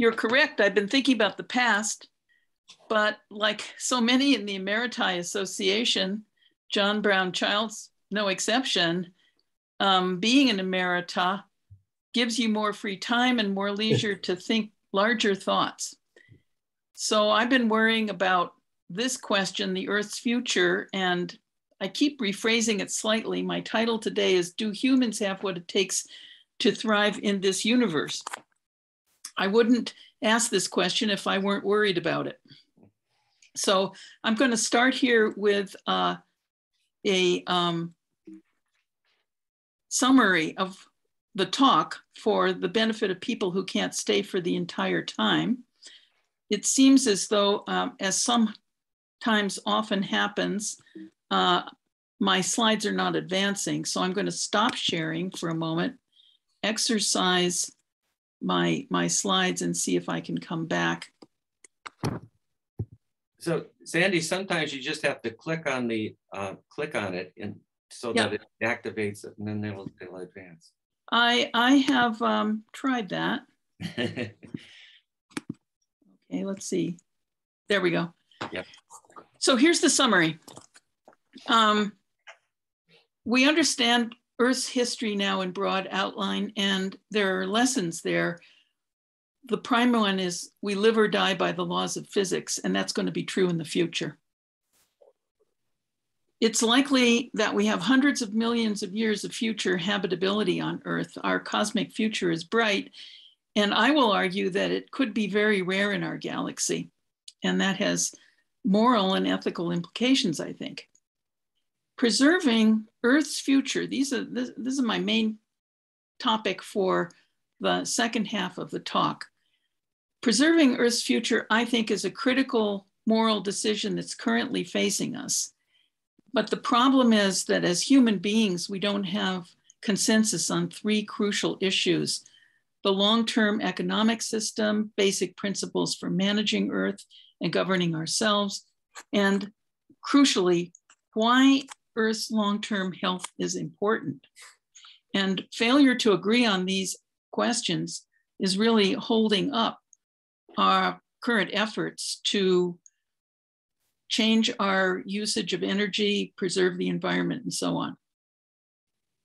you're correct. I've been thinking about the past, but like so many in the Emeriti Association, John Brown Childs, no exception, um, being an emerita gives you more free time and more leisure to think larger thoughts. So I've been worrying about this question, the Earth's future, and I keep rephrasing it slightly. My title today is Do Humans Have What It Takes to Thrive in This Universe? I wouldn't ask this question if I weren't worried about it. So I'm going to start here with uh, a um, summary of the talk for the benefit of people who can't stay for the entire time. It seems as though, um, as sometimes often happens, uh, my slides are not advancing. So I'm going to stop sharing for a moment, exercise my, my slides and see if I can come back. So Sandy, sometimes you just have to click on the uh, click on it and so yeah. that it activates it and then they will they'll advance. I I have um, tried that. okay, let's see. There we go. Yep. So here's the summary. Um, we understand Earth's history now in broad outline, and there are lessons there. The prime one is we live or die by the laws of physics, and that's going to be true in the future. It's likely that we have hundreds of millions of years of future habitability on Earth. Our cosmic future is bright, and I will argue that it could be very rare in our galaxy. And that has moral and ethical implications, I think. Preserving Earth's future, these are, this, this is my main topic for the second half of the talk. Preserving Earth's future, I think, is a critical moral decision that's currently facing us. But the problem is that as human beings, we don't have consensus on three crucial issues the long term economic system, basic principles for managing Earth and governing ourselves, and crucially, why Earth's long term health is important. And failure to agree on these questions is really holding up our current efforts to change our usage of energy, preserve the environment, and so on.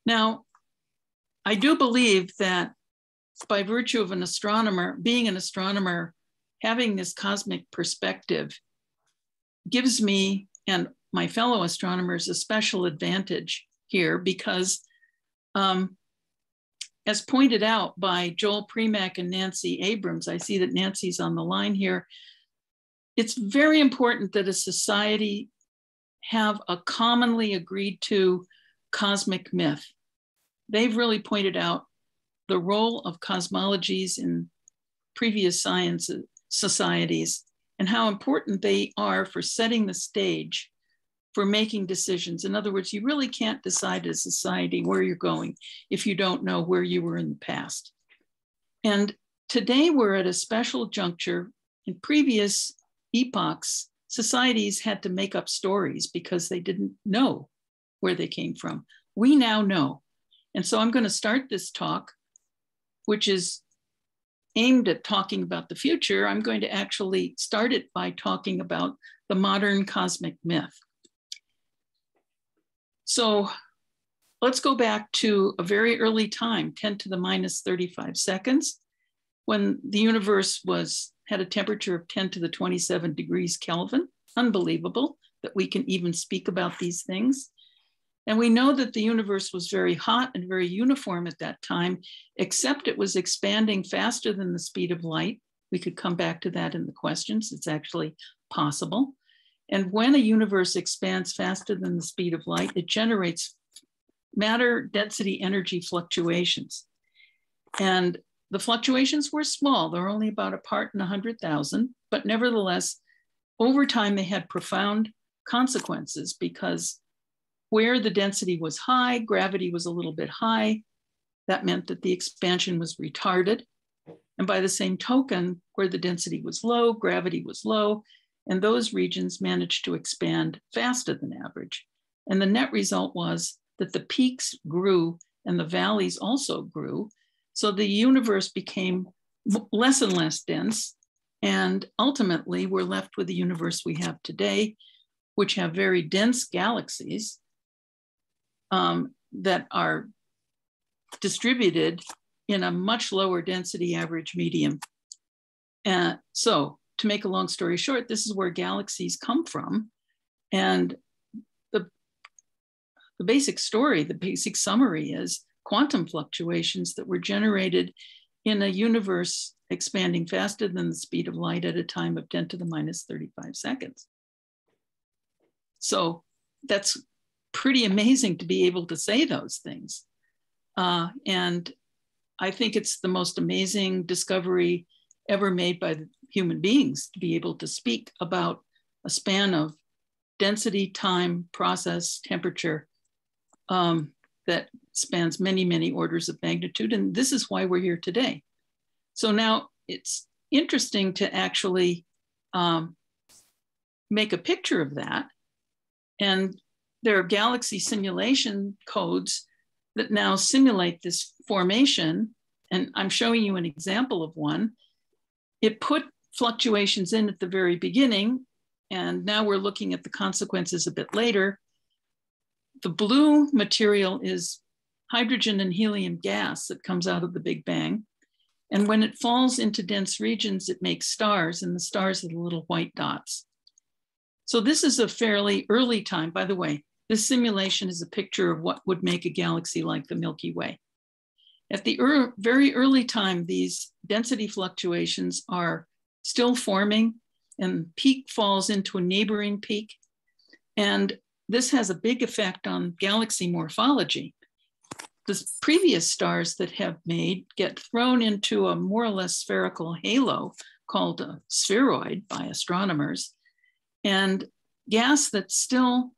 Now, I do believe that by virtue of an astronomer, being an astronomer, having this cosmic perspective gives me and my fellow astronomers a special advantage here because, um, as pointed out by Joel Primack and Nancy Abrams, I see that Nancy's on the line here it's very important that a society have a commonly agreed to cosmic myth. They've really pointed out the role of cosmologies in previous science societies and how important they are for setting the stage for making decisions. In other words, you really can't decide as a society where you're going if you don't know where you were in the past. And today we're at a special juncture. In previous epochs, societies had to make up stories because they didn't know where they came from. We now know. And so I'm going to start this talk, which is aimed at talking about the future. I'm going to actually start it by talking about the modern cosmic myth. So let's go back to a very early time, 10 to the minus 35 seconds, when the universe was had a temperature of 10 to the 27 degrees Kelvin. Unbelievable that we can even speak about these things. And we know that the universe was very hot and very uniform at that time, except it was expanding faster than the speed of light. We could come back to that in the questions. It's actually possible. And when a universe expands faster than the speed of light, it generates matter density energy fluctuations. And the fluctuations were small. they're only about a part in 100,000, but nevertheless, over time, they had profound consequences because where the density was high, gravity was a little bit high. That meant that the expansion was retarded. And by the same token, where the density was low, gravity was low, and those regions managed to expand faster than average. And the net result was that the peaks grew and the valleys also grew, so the universe became less and less dense. And ultimately, we're left with the universe we have today, which have very dense galaxies um, that are distributed in a much lower density average medium. And so, to make a long story short, this is where galaxies come from. And the, the basic story, the basic summary is quantum fluctuations that were generated in a universe expanding faster than the speed of light at a time of 10 to the minus 35 seconds. So that's pretty amazing to be able to say those things. Uh, and I think it's the most amazing discovery ever made by human beings to be able to speak about a span of density, time, process, temperature um, that spans many, many orders of magnitude. And this is why we're here today. So now it's interesting to actually um, make a picture of that. And there are galaxy simulation codes that now simulate this formation. And I'm showing you an example of one. It put fluctuations in at the very beginning, and now we're looking at the consequences a bit later. The blue material is hydrogen and helium gas that comes out of the Big Bang. And when it falls into dense regions, it makes stars, and the stars are the little white dots. So this is a fairly early time. By the way, this simulation is a picture of what would make a galaxy like the Milky Way. At the er very early time, these density fluctuations are still forming and peak falls into a neighboring peak. And this has a big effect on galaxy morphology the previous stars that have made get thrown into a more or less spherical halo called a spheroid by astronomers. And gas that's still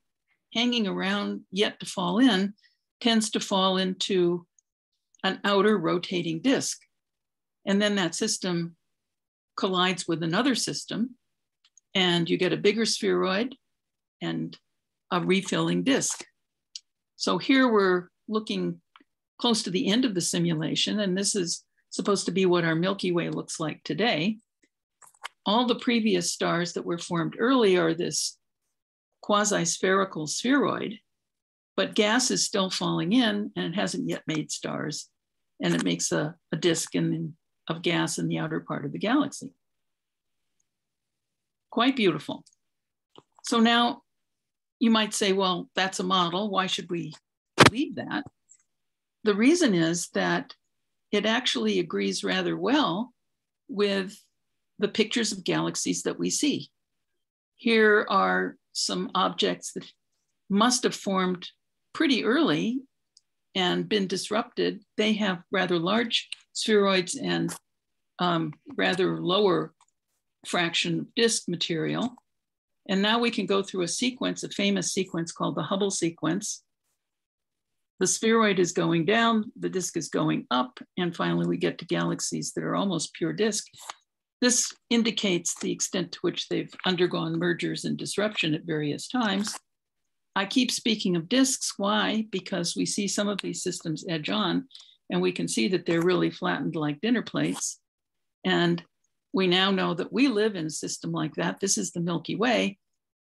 hanging around yet to fall in tends to fall into an outer rotating disk. And then that system collides with another system, and you get a bigger spheroid and a refilling disk. So here we're looking close to the end of the simulation, and this is supposed to be what our Milky Way looks like today. All the previous stars that were formed early are this quasi-spherical spheroid, but gas is still falling in and it hasn't yet made stars. And it makes a, a disk in, of gas in the outer part of the galaxy. Quite beautiful. So now you might say, well, that's a model. Why should we believe that? The reason is that it actually agrees rather well with the pictures of galaxies that we see. Here are some objects that must have formed pretty early and been disrupted. They have rather large spheroids and um, rather lower fraction of disk material. And now we can go through a sequence, a famous sequence called the Hubble sequence, the spheroid is going down, the disk is going up, and finally we get to galaxies that are almost pure disk. This indicates the extent to which they've undergone mergers and disruption at various times. I keep speaking of disks. Why? Because we see some of these systems edge on, and we can see that they're really flattened like dinner plates. And we now know that we live in a system like that. This is the Milky Way,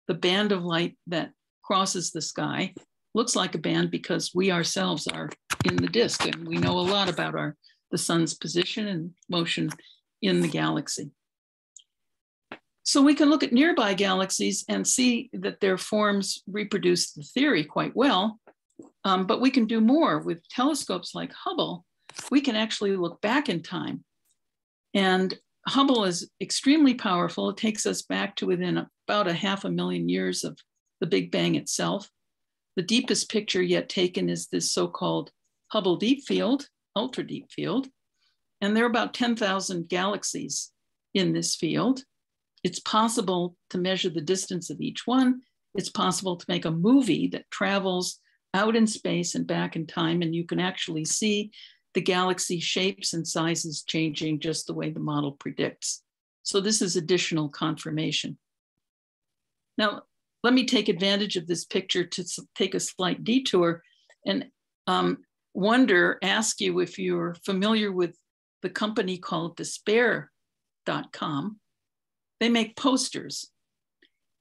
the band of light that crosses the sky looks like a band because we ourselves are in the disk and we know a lot about our the sun's position and motion in the galaxy. So we can look at nearby galaxies and see that their forms reproduce the theory quite well, um, but we can do more with telescopes like Hubble. We can actually look back in time. And Hubble is extremely powerful. It takes us back to within about a half a million years of the Big Bang itself. The deepest picture yet taken is this so-called Hubble Deep Field, ultra deep field. And there are about 10,000 galaxies in this field. It's possible to measure the distance of each one. It's possible to make a movie that travels out in space and back in time, and you can actually see the galaxy shapes and sizes changing just the way the model predicts. So this is additional confirmation. Now, let me take advantage of this picture to take a slight detour and um, wonder, ask you if you're familiar with the company called despair.com, they make posters.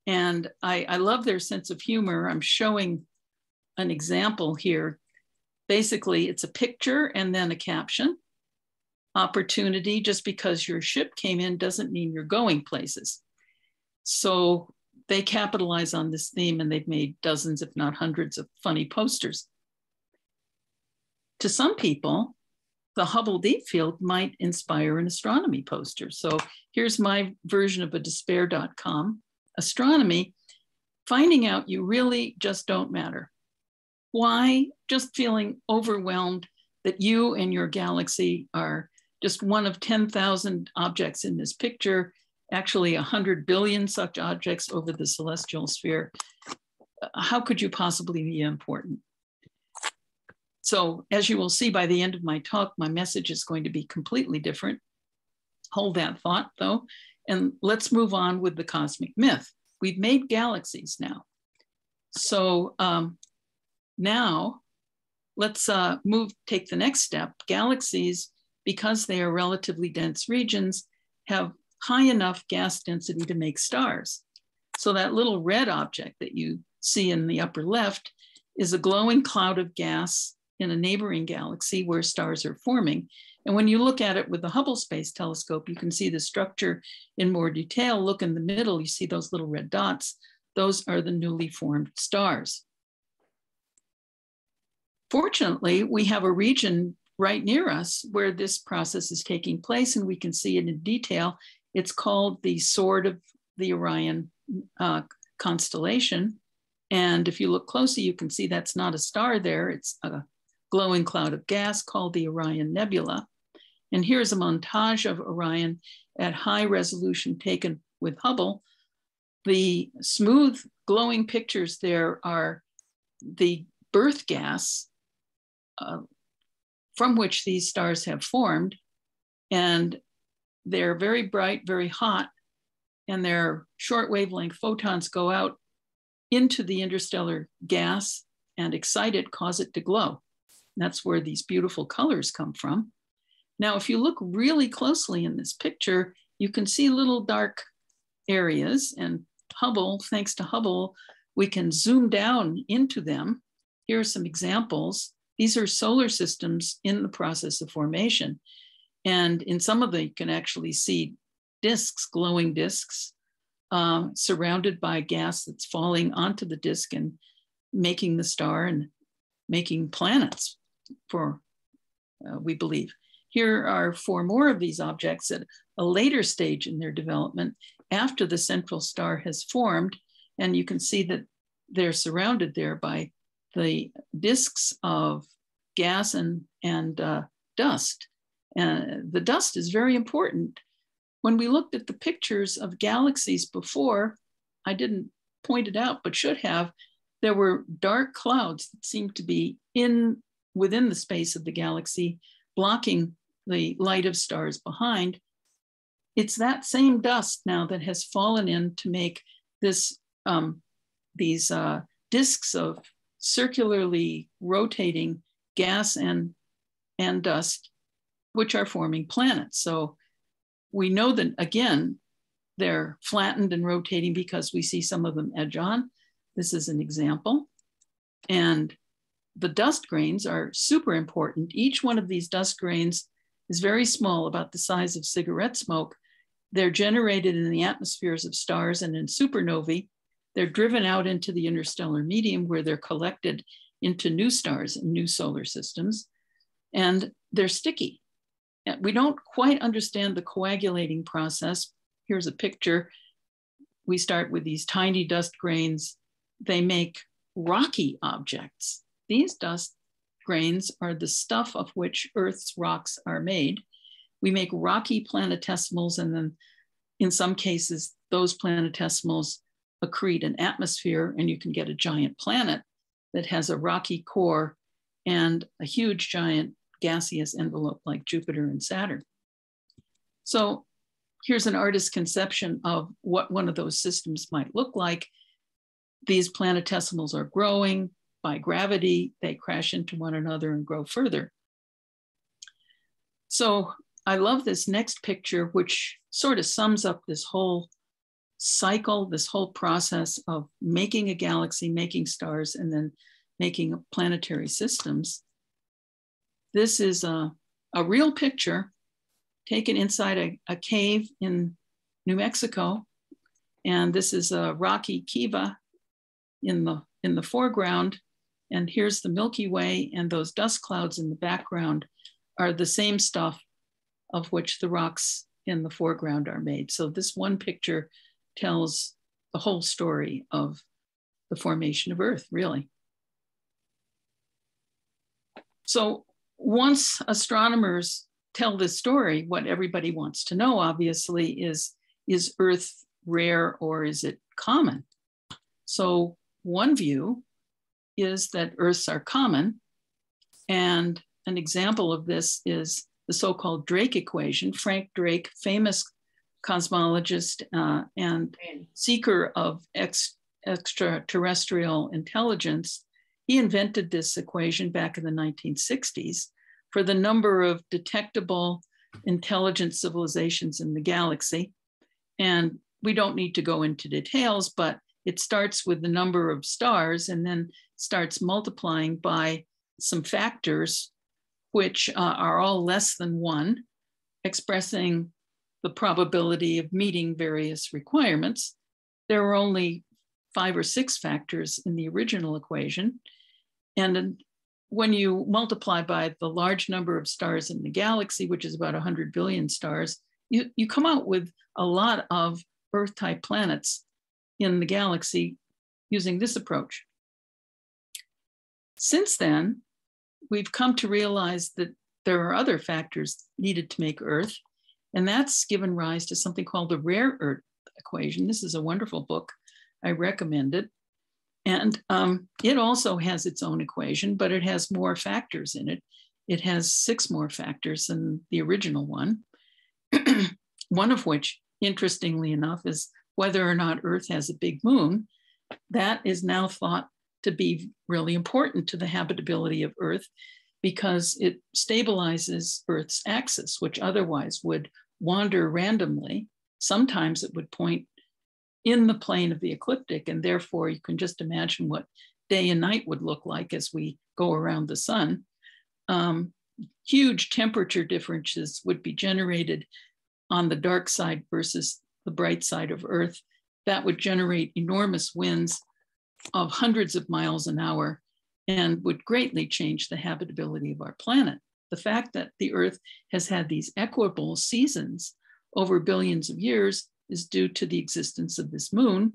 And I, I love their sense of humor. I'm showing an example here. Basically, it's a picture and then a caption. Opportunity, just because your ship came in doesn't mean you're going places. So they capitalize on this theme and they've made dozens, if not hundreds, of funny posters. To some people, the Hubble Deep Field might inspire an astronomy poster. So here's my version of a despair.com astronomy, finding out you really just don't matter. Why? Just feeling overwhelmed that you and your galaxy are just one of 10,000 objects in this picture actually 100 billion such objects over the celestial sphere. How could you possibly be important? So as you will see by the end of my talk, my message is going to be completely different. Hold that thought though, and let's move on with the cosmic myth. We've made galaxies now. So um, now let's uh, move, take the next step. Galaxies, because they are relatively dense regions, have high enough gas density to make stars. So that little red object that you see in the upper left is a glowing cloud of gas in a neighboring galaxy where stars are forming. And when you look at it with the Hubble Space Telescope, you can see the structure in more detail. Look in the middle, you see those little red dots. Those are the newly formed stars. Fortunately, we have a region right near us where this process is taking place and we can see it in detail it's called the Sword of the Orion uh, constellation. And if you look closely, you can see that's not a star there. It's a glowing cloud of gas called the Orion Nebula. And here's a montage of Orion at high resolution taken with Hubble. The smooth glowing pictures there are the birth gas uh, from which these stars have formed. And they're very bright, very hot, and their short wavelength photons go out into the interstellar gas and excite it, cause it to glow. That's where these beautiful colors come from. Now, if you look really closely in this picture, you can see little dark areas and Hubble, thanks to Hubble, we can zoom down into them. Here are some examples. These are solar systems in the process of formation. And in some of them, you can actually see disks, glowing disks, uh, surrounded by gas that's falling onto the disk and making the star and making planets, for uh, we believe. Here are four more of these objects at a later stage in their development after the central star has formed. And you can see that they're surrounded there by the disks of gas and, and uh, dust and the dust is very important. When we looked at the pictures of galaxies before, I didn't point it out, but should have, there were dark clouds that seemed to be in within the space of the galaxy, blocking the light of stars behind. It's that same dust now that has fallen in to make this um, these uh, disks of circularly rotating gas and and dust which are forming planets. So we know that, again, they're flattened and rotating because we see some of them edge on. This is an example. And the dust grains are super important. Each one of these dust grains is very small, about the size of cigarette smoke. They're generated in the atmospheres of stars and in supernovae. They're driven out into the interstellar medium where they're collected into new stars and new solar systems. And they're sticky we don't quite understand the coagulating process. Here's a picture. We start with these tiny dust grains. They make rocky objects. These dust grains are the stuff of which Earth's rocks are made. We make rocky planetesimals, and then in some cases, those planetesimals accrete an atmosphere, and you can get a giant planet that has a rocky core and a huge giant gaseous envelope like Jupiter and Saturn. So here's an artist's conception of what one of those systems might look like. These planetesimals are growing by gravity, they crash into one another and grow further. So I love this next picture, which sort of sums up this whole cycle, this whole process of making a galaxy, making stars, and then making planetary systems. This is a, a real picture taken inside a, a cave in New Mexico. And this is a rocky kiva in the, in the foreground. And here's the Milky Way, and those dust clouds in the background are the same stuff of which the rocks in the foreground are made. So this one picture tells the whole story of the formation of Earth, really. So once astronomers tell this story, what everybody wants to know, obviously, is is Earth rare or is it common? So one view is that Earths are common. And an example of this is the so-called Drake equation. Frank Drake, famous cosmologist uh, and seeker of ex extraterrestrial intelligence, he invented this equation back in the 1960s for the number of detectable intelligent civilizations in the galaxy. And we don't need to go into details, but it starts with the number of stars and then starts multiplying by some factors, which uh, are all less than one, expressing the probability of meeting various requirements. There are only five or six factors in the original equation. And when you multiply by the large number of stars in the galaxy, which is about 100 billion stars, you, you come out with a lot of Earth type planets in the galaxy using this approach. Since then, we've come to realize that there are other factors needed to make Earth, and that's given rise to something called the rare Earth equation. This is a wonderful book. I recommend it. And um, it also has its own equation, but it has more factors in it. It has six more factors than the original one, one of which, interestingly enough, is whether or not Earth has a big moon. That is now thought to be really important to the habitability of Earth because it stabilizes Earth's axis, which otherwise would wander randomly. Sometimes it would point in the plane of the ecliptic, and therefore you can just imagine what day and night would look like as we go around the sun. Um, huge temperature differences would be generated on the dark side versus the bright side of Earth. That would generate enormous winds of hundreds of miles an hour and would greatly change the habitability of our planet. The fact that the Earth has had these equable seasons over billions of years is due to the existence of this moon.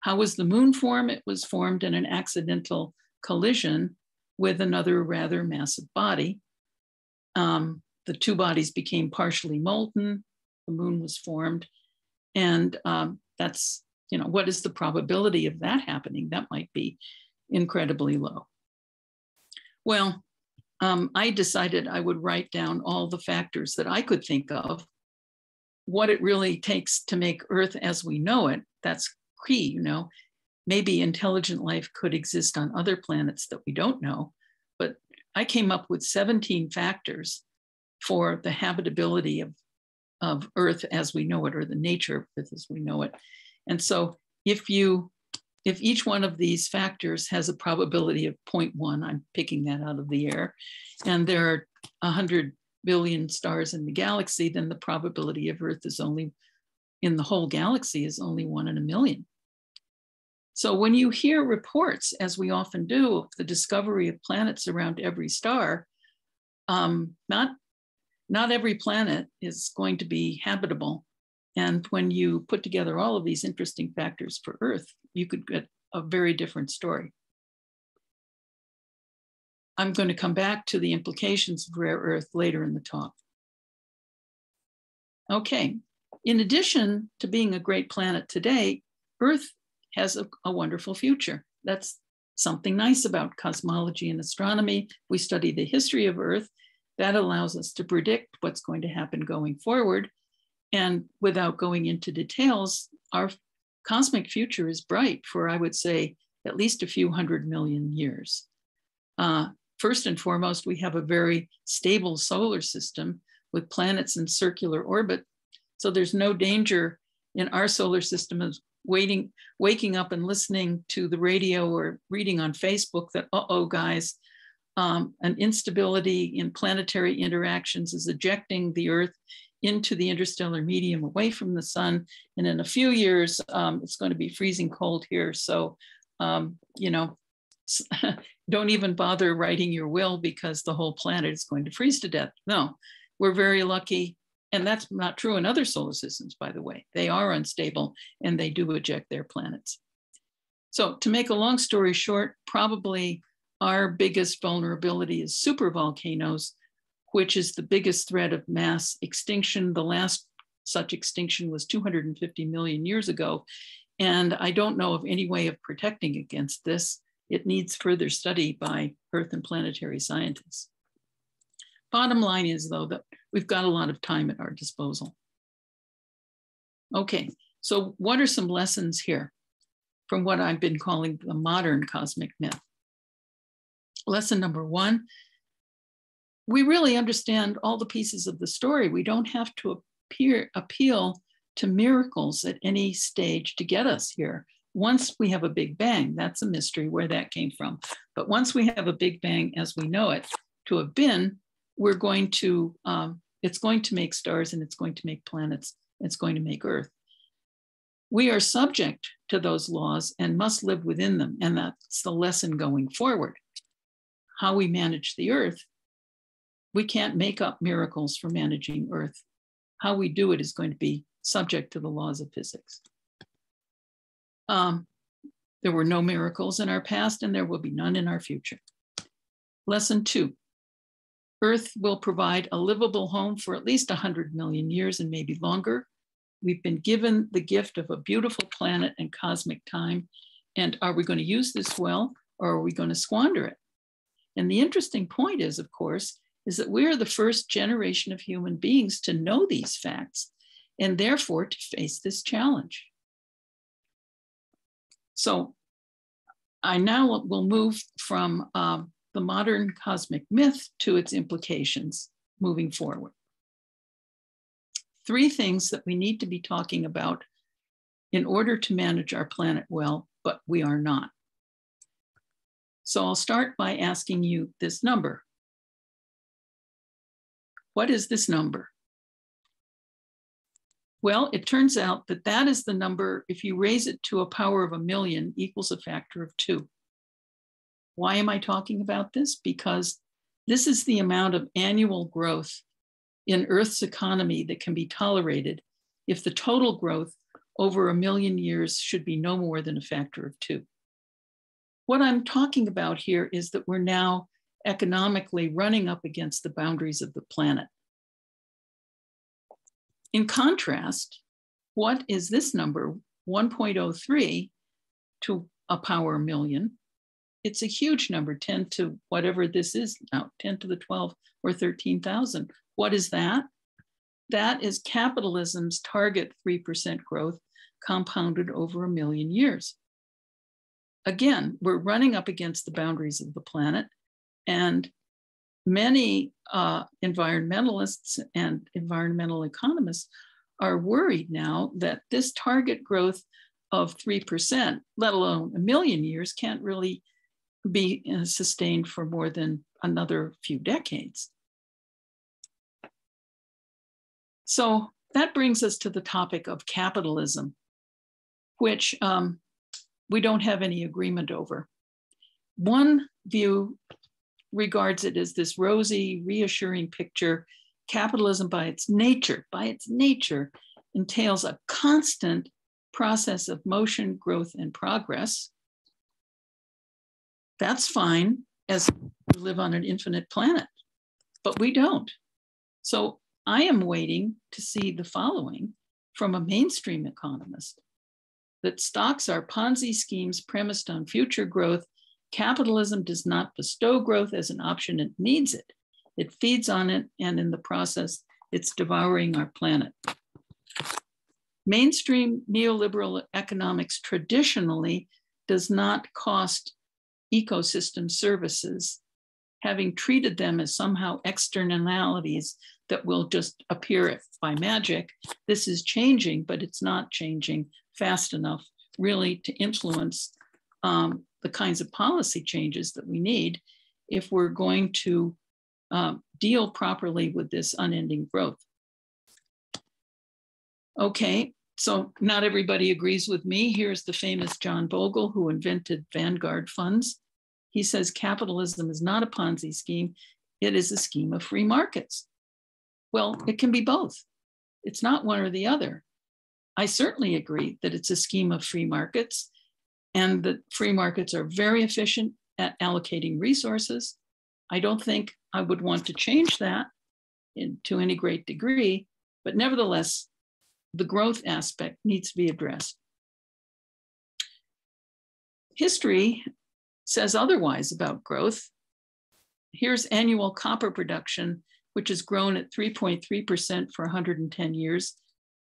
How was the moon formed? It was formed in an accidental collision with another rather massive body. Um, the two bodies became partially molten, the moon was formed. And um, that's, you know, what is the probability of that happening? That might be incredibly low. Well, um, I decided I would write down all the factors that I could think of, what it really takes to make Earth as we know it. That's key, you know. Maybe intelligent life could exist on other planets that we don't know, but I came up with 17 factors for the habitability of of Earth as we know it, or the nature of Earth as we know it. And so if you if each one of these factors has a probability of 0.1, I'm picking that out of the air, and there are 100 billion stars in the galaxy, then the probability of Earth is only in the whole galaxy is only one in a million. So when you hear reports, as we often do, of the discovery of planets around every star, um, not not every planet is going to be habitable. And when you put together all of these interesting factors for Earth, you could get a very different story. I'm going to come back to the implications of rare earth later in the talk. Okay, in addition to being a great planet today, Earth has a, a wonderful future. That's something nice about cosmology and astronomy. We study the history of Earth that allows us to predict what's going to happen going forward. And without going into details, our cosmic future is bright for, I would say, at least a few hundred million years. Uh, first and foremost, we have a very stable solar system with planets in circular orbit. So there's no danger in our solar system of waiting, waking up and listening to the radio or reading on Facebook that, uh-oh, guys, um, an instability in planetary interactions is ejecting the Earth into the interstellar medium away from the sun. And in a few years, um, it's going to be freezing cold here. So, um, you know, don't even bother writing your will because the whole planet is going to freeze to death. No, we're very lucky. And that's not true in other solar systems, by the way. They are unstable and they do eject their planets. So, to make a long story short, probably our biggest vulnerability is supervolcanoes, which is the biggest threat of mass extinction. The last such extinction was 250 million years ago. And I don't know of any way of protecting against this. It needs further study by Earth and planetary scientists. Bottom line is, though, that we've got a lot of time at our disposal. Okay, so what are some lessons here from what I've been calling the modern cosmic myth? Lesson number one we really understand all the pieces of the story. We don't have to appear, appeal to miracles at any stage to get us here. Once we have a big bang, that's a mystery where that came from. But once we have a big bang as we know it to have been, we're going to, um, it's going to make stars and it's going to make planets, it's going to make Earth. We are subject to those laws and must live within them. And that's the lesson going forward. How we manage the Earth, we can't make up miracles for managing Earth. How we do it is going to be subject to the laws of physics. Um, there were no miracles in our past, and there will be none in our future. Lesson two Earth will provide a livable home for at least 100 million years and maybe longer. We've been given the gift of a beautiful planet and cosmic time. And are we going to use this well or are we going to squander it? And the interesting point is, of course, is that we are the first generation of human beings to know these facts and therefore to face this challenge. So I now will move from um, the modern cosmic myth to its implications moving forward. Three things that we need to be talking about in order to manage our planet well, but we are not. So I'll start by asking you this number. What is this number? Well, it turns out that that is the number, if you raise it to a power of a million, equals a factor of two. Why am I talking about this? Because this is the amount of annual growth in Earth's economy that can be tolerated if the total growth over a million years should be no more than a factor of two. What I'm talking about here is that we're now economically running up against the boundaries of the planet. In contrast, what is this number, 1.03 to a power million? it's a huge number, 10 to whatever this is now, 10 to the 12 or 13,000. What is that? That is capitalism's target 3% growth compounded over a million years. Again, we're running up against the boundaries of the planet, and many uh, environmentalists and environmental economists are worried now that this target growth of 3%, let alone a million years, can't really be uh, sustained for more than another few decades. So that brings us to the topic of capitalism, which um, we don't have any agreement over. One view regards it as this rosy, reassuring picture. Capitalism, by its nature, by its nature, entails a constant process of motion, growth, and progress. That's fine as we live on an infinite planet, but we don't. So I am waiting to see the following from a mainstream economist that stocks are Ponzi schemes premised on future growth. Capitalism does not bestow growth as an option, it needs it. It feeds on it, and in the process, it's devouring our planet. Mainstream neoliberal economics traditionally does not cost ecosystem services having treated them as somehow externalities that will just appear by magic. This is changing, but it's not changing fast enough really to influence um, the kinds of policy changes that we need if we're going to um, deal properly with this unending growth. Okay, so not everybody agrees with me. Here's the famous John Bogle who invented Vanguard funds. He says capitalism is not a Ponzi scheme, it is a scheme of free markets. Well, it can be both. It's not one or the other. I certainly agree that it's a scheme of free markets and the free markets are very efficient at allocating resources. I don't think I would want to change that in, to any great degree, but nevertheless, the growth aspect needs to be addressed. History says otherwise about growth. Here's annual copper production, which has grown at 3.3% for 110 years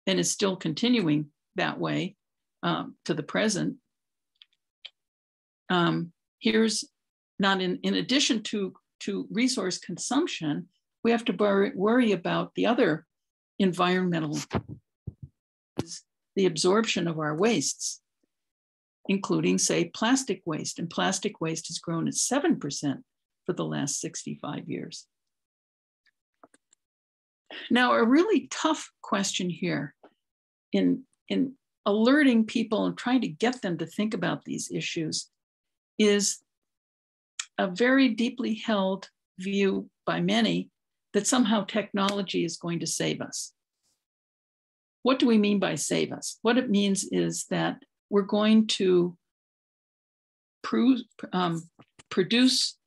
and is still continuing that way um, to the present. Um, here's not in, in addition to, to resource consumption, we have to worry about the other environmental the absorption of our wastes, including, say, plastic waste. And plastic waste has grown at 7% for the last 65 years. Now, a really tough question here in, in alerting people and trying to get them to think about these issues is a very deeply held view by many that somehow technology is going to save us. What do we mean by save us? What it means is that we're going to prove, um, produce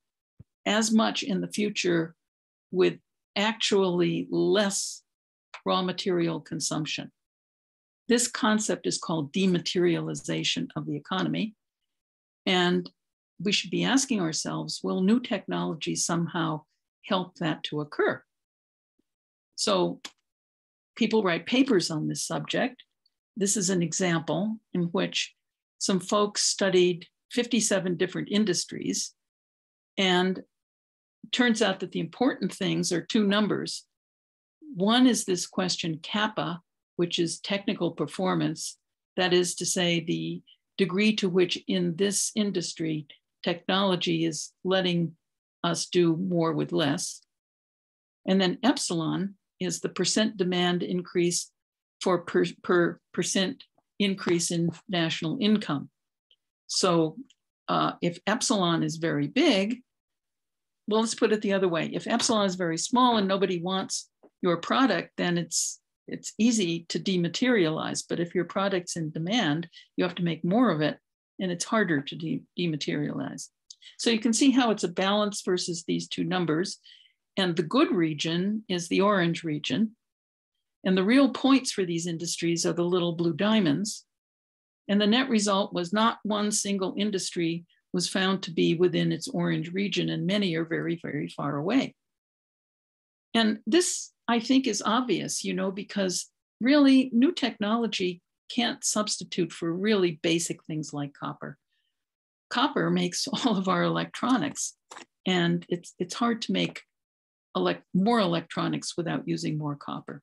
as much in the future with actually less raw material consumption. This concept is called dematerialization of the economy. And we should be asking ourselves will new technology somehow help that to occur? So people write papers on this subject. This is an example in which some folks studied 57 different industries. And turns out that the important things are two numbers. One is this question kappa, which is technical performance. That is to say, the degree to which in this industry technology is letting us do more with less. And then epsilon, is the percent demand increase for per, per percent increase in national income. So uh, if epsilon is very big, well, let's put it the other way. If epsilon is very small and nobody wants your product, then it's it's easy to dematerialize. But if your product's in demand, you have to make more of it, and it's harder to de dematerialize. So you can see how it's a balance versus these two numbers. And the good region is the orange region. And the real points for these industries are the little blue diamonds. And the net result was not one single industry was found to be within its orange region, and many are very, very far away. And this, I think, is obvious, you know, because really new technology can't substitute for really basic things like copper. Copper makes all of our electronics, and it's, it's hard to make elect more electronics without using more copper.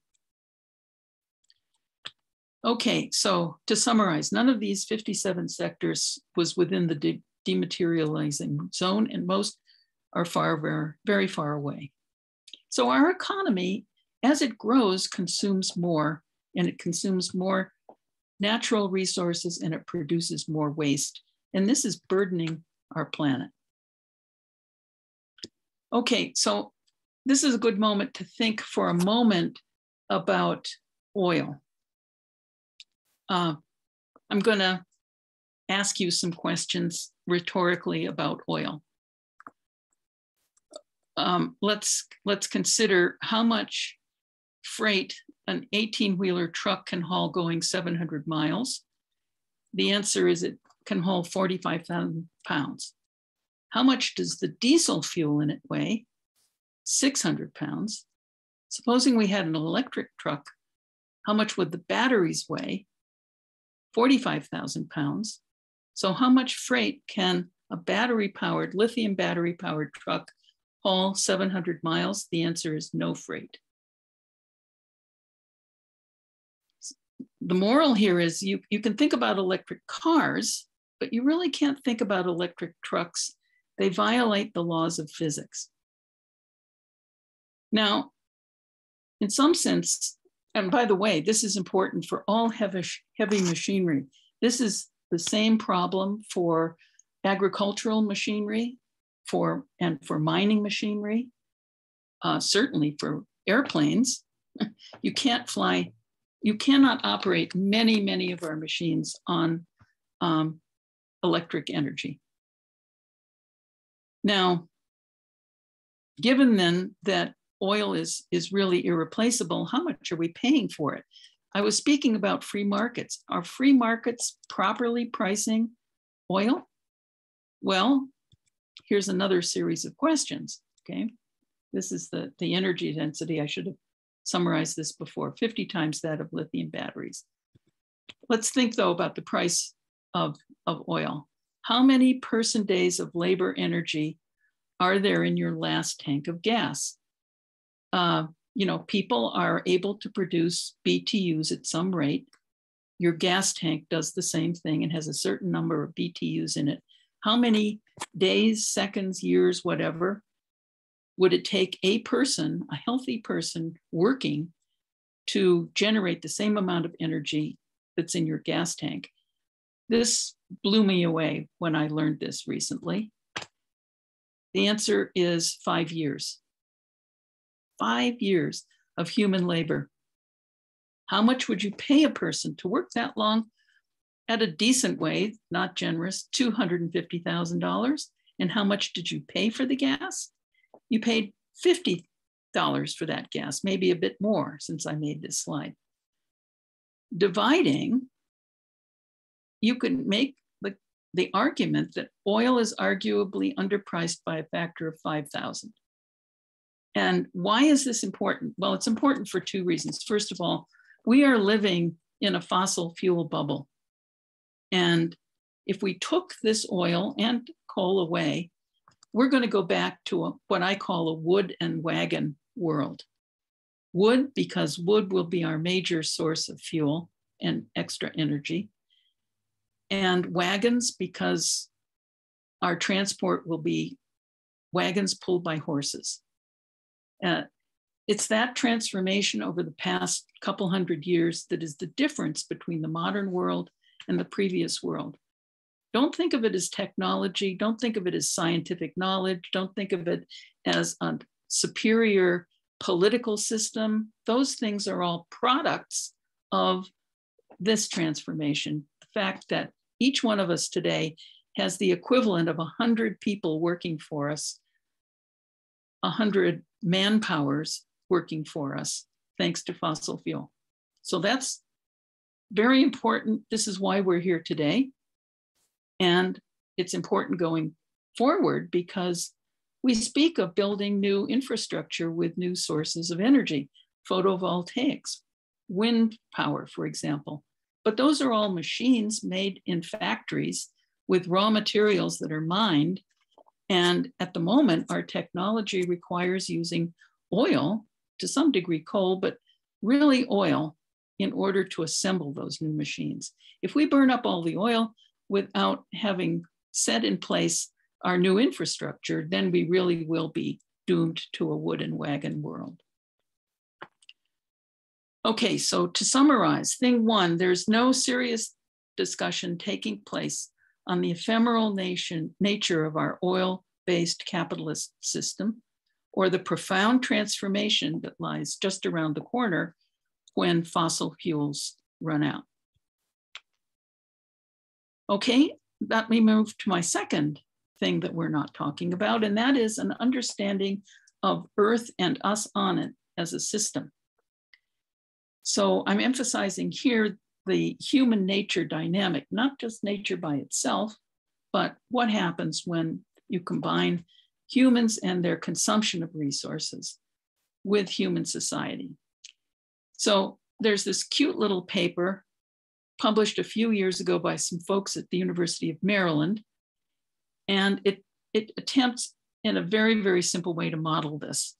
Okay, so to summarize, none of these 57 sectors was within the de dematerializing zone and most are far, very, very far away. So our economy, as it grows, consumes more and it consumes more natural resources and it produces more waste. And this is burdening our planet. Okay, so this is a good moment to think for a moment about oil. Uh, I'm going to ask you some questions rhetorically about oil. Um, let's let's consider how much freight an 18 wheeler truck can haul going 700 miles. The answer is it can haul 45,000 pounds. How much does the diesel fuel in it weigh? 600 pounds. Supposing we had an electric truck, how much would the batteries weigh? 45,000 pounds. So, how much freight can a battery powered, lithium battery powered truck haul 700 miles? The answer is no freight. The moral here is you, you can think about electric cars, but you really can't think about electric trucks. They violate the laws of physics. Now, in some sense, and by the way, this is important for all heavy, heavy machinery. This is the same problem for agricultural machinery, for and for mining machinery, uh, certainly for airplanes. you can't fly, you cannot operate many, many of our machines on um, electric energy. Now, given then that oil is, is really irreplaceable, how much are we paying for it? I was speaking about free markets. Are free markets properly pricing oil? Well, here's another series of questions, okay? This is the, the energy density. I should have summarized this before, 50 times that of lithium batteries. Let's think though about the price of, of oil. How many person days of labor energy are there in your last tank of gas? Uh, you know, people are able to produce BTUs at some rate. Your gas tank does the same thing and has a certain number of BTUs in it. How many days, seconds, years, whatever, would it take a person, a healthy person working to generate the same amount of energy that's in your gas tank? This blew me away when I learned this recently. The answer is five years five years of human labor. How much would you pay a person to work that long at a decent way, not generous, $250,000? And how much did you pay for the gas? You paid $50 for that gas, maybe a bit more since I made this slide. Dividing, you can make the, the argument that oil is arguably underpriced by a factor of 5,000. And why is this important? Well, it's important for two reasons. First of all, we are living in a fossil fuel bubble. And if we took this oil and coal away, we're going to go back to a, what I call a wood and wagon world. Wood, because wood will be our major source of fuel and extra energy. And wagons, because our transport will be wagons pulled by horses. Uh, it's that transformation over the past couple hundred years that is the difference between the modern world and the previous world. Don't think of it as technology. Don't think of it as scientific knowledge. Don't think of it as a superior political system. Those things are all products of this transformation. The fact that each one of us today has the equivalent of 100 people working for us, 100 manpowers working for us thanks to fossil fuel. So that's very important. This is why we're here today. And it's important going forward because we speak of building new infrastructure with new sources of energy, photovoltaics, wind power, for example. But those are all machines made in factories with raw materials that are mined and at the moment, our technology requires using oil, to some degree coal, but really oil in order to assemble those new machines. If we burn up all the oil without having set in place our new infrastructure, then we really will be doomed to a wooden wagon world. Okay, so to summarize, thing one, there's no serious discussion taking place on the ephemeral nation, nature of our oil based capitalist system or the profound transformation that lies just around the corner when fossil fuels run out. Okay, let me move to my second thing that we're not talking about, and that is an understanding of Earth and us on it as a system. So I'm emphasizing here the human nature dynamic, not just nature by itself, but what happens when you combine humans and their consumption of resources with human society. So there's this cute little paper published a few years ago by some folks at the University of Maryland, and it, it attempts in a very, very simple way to model this.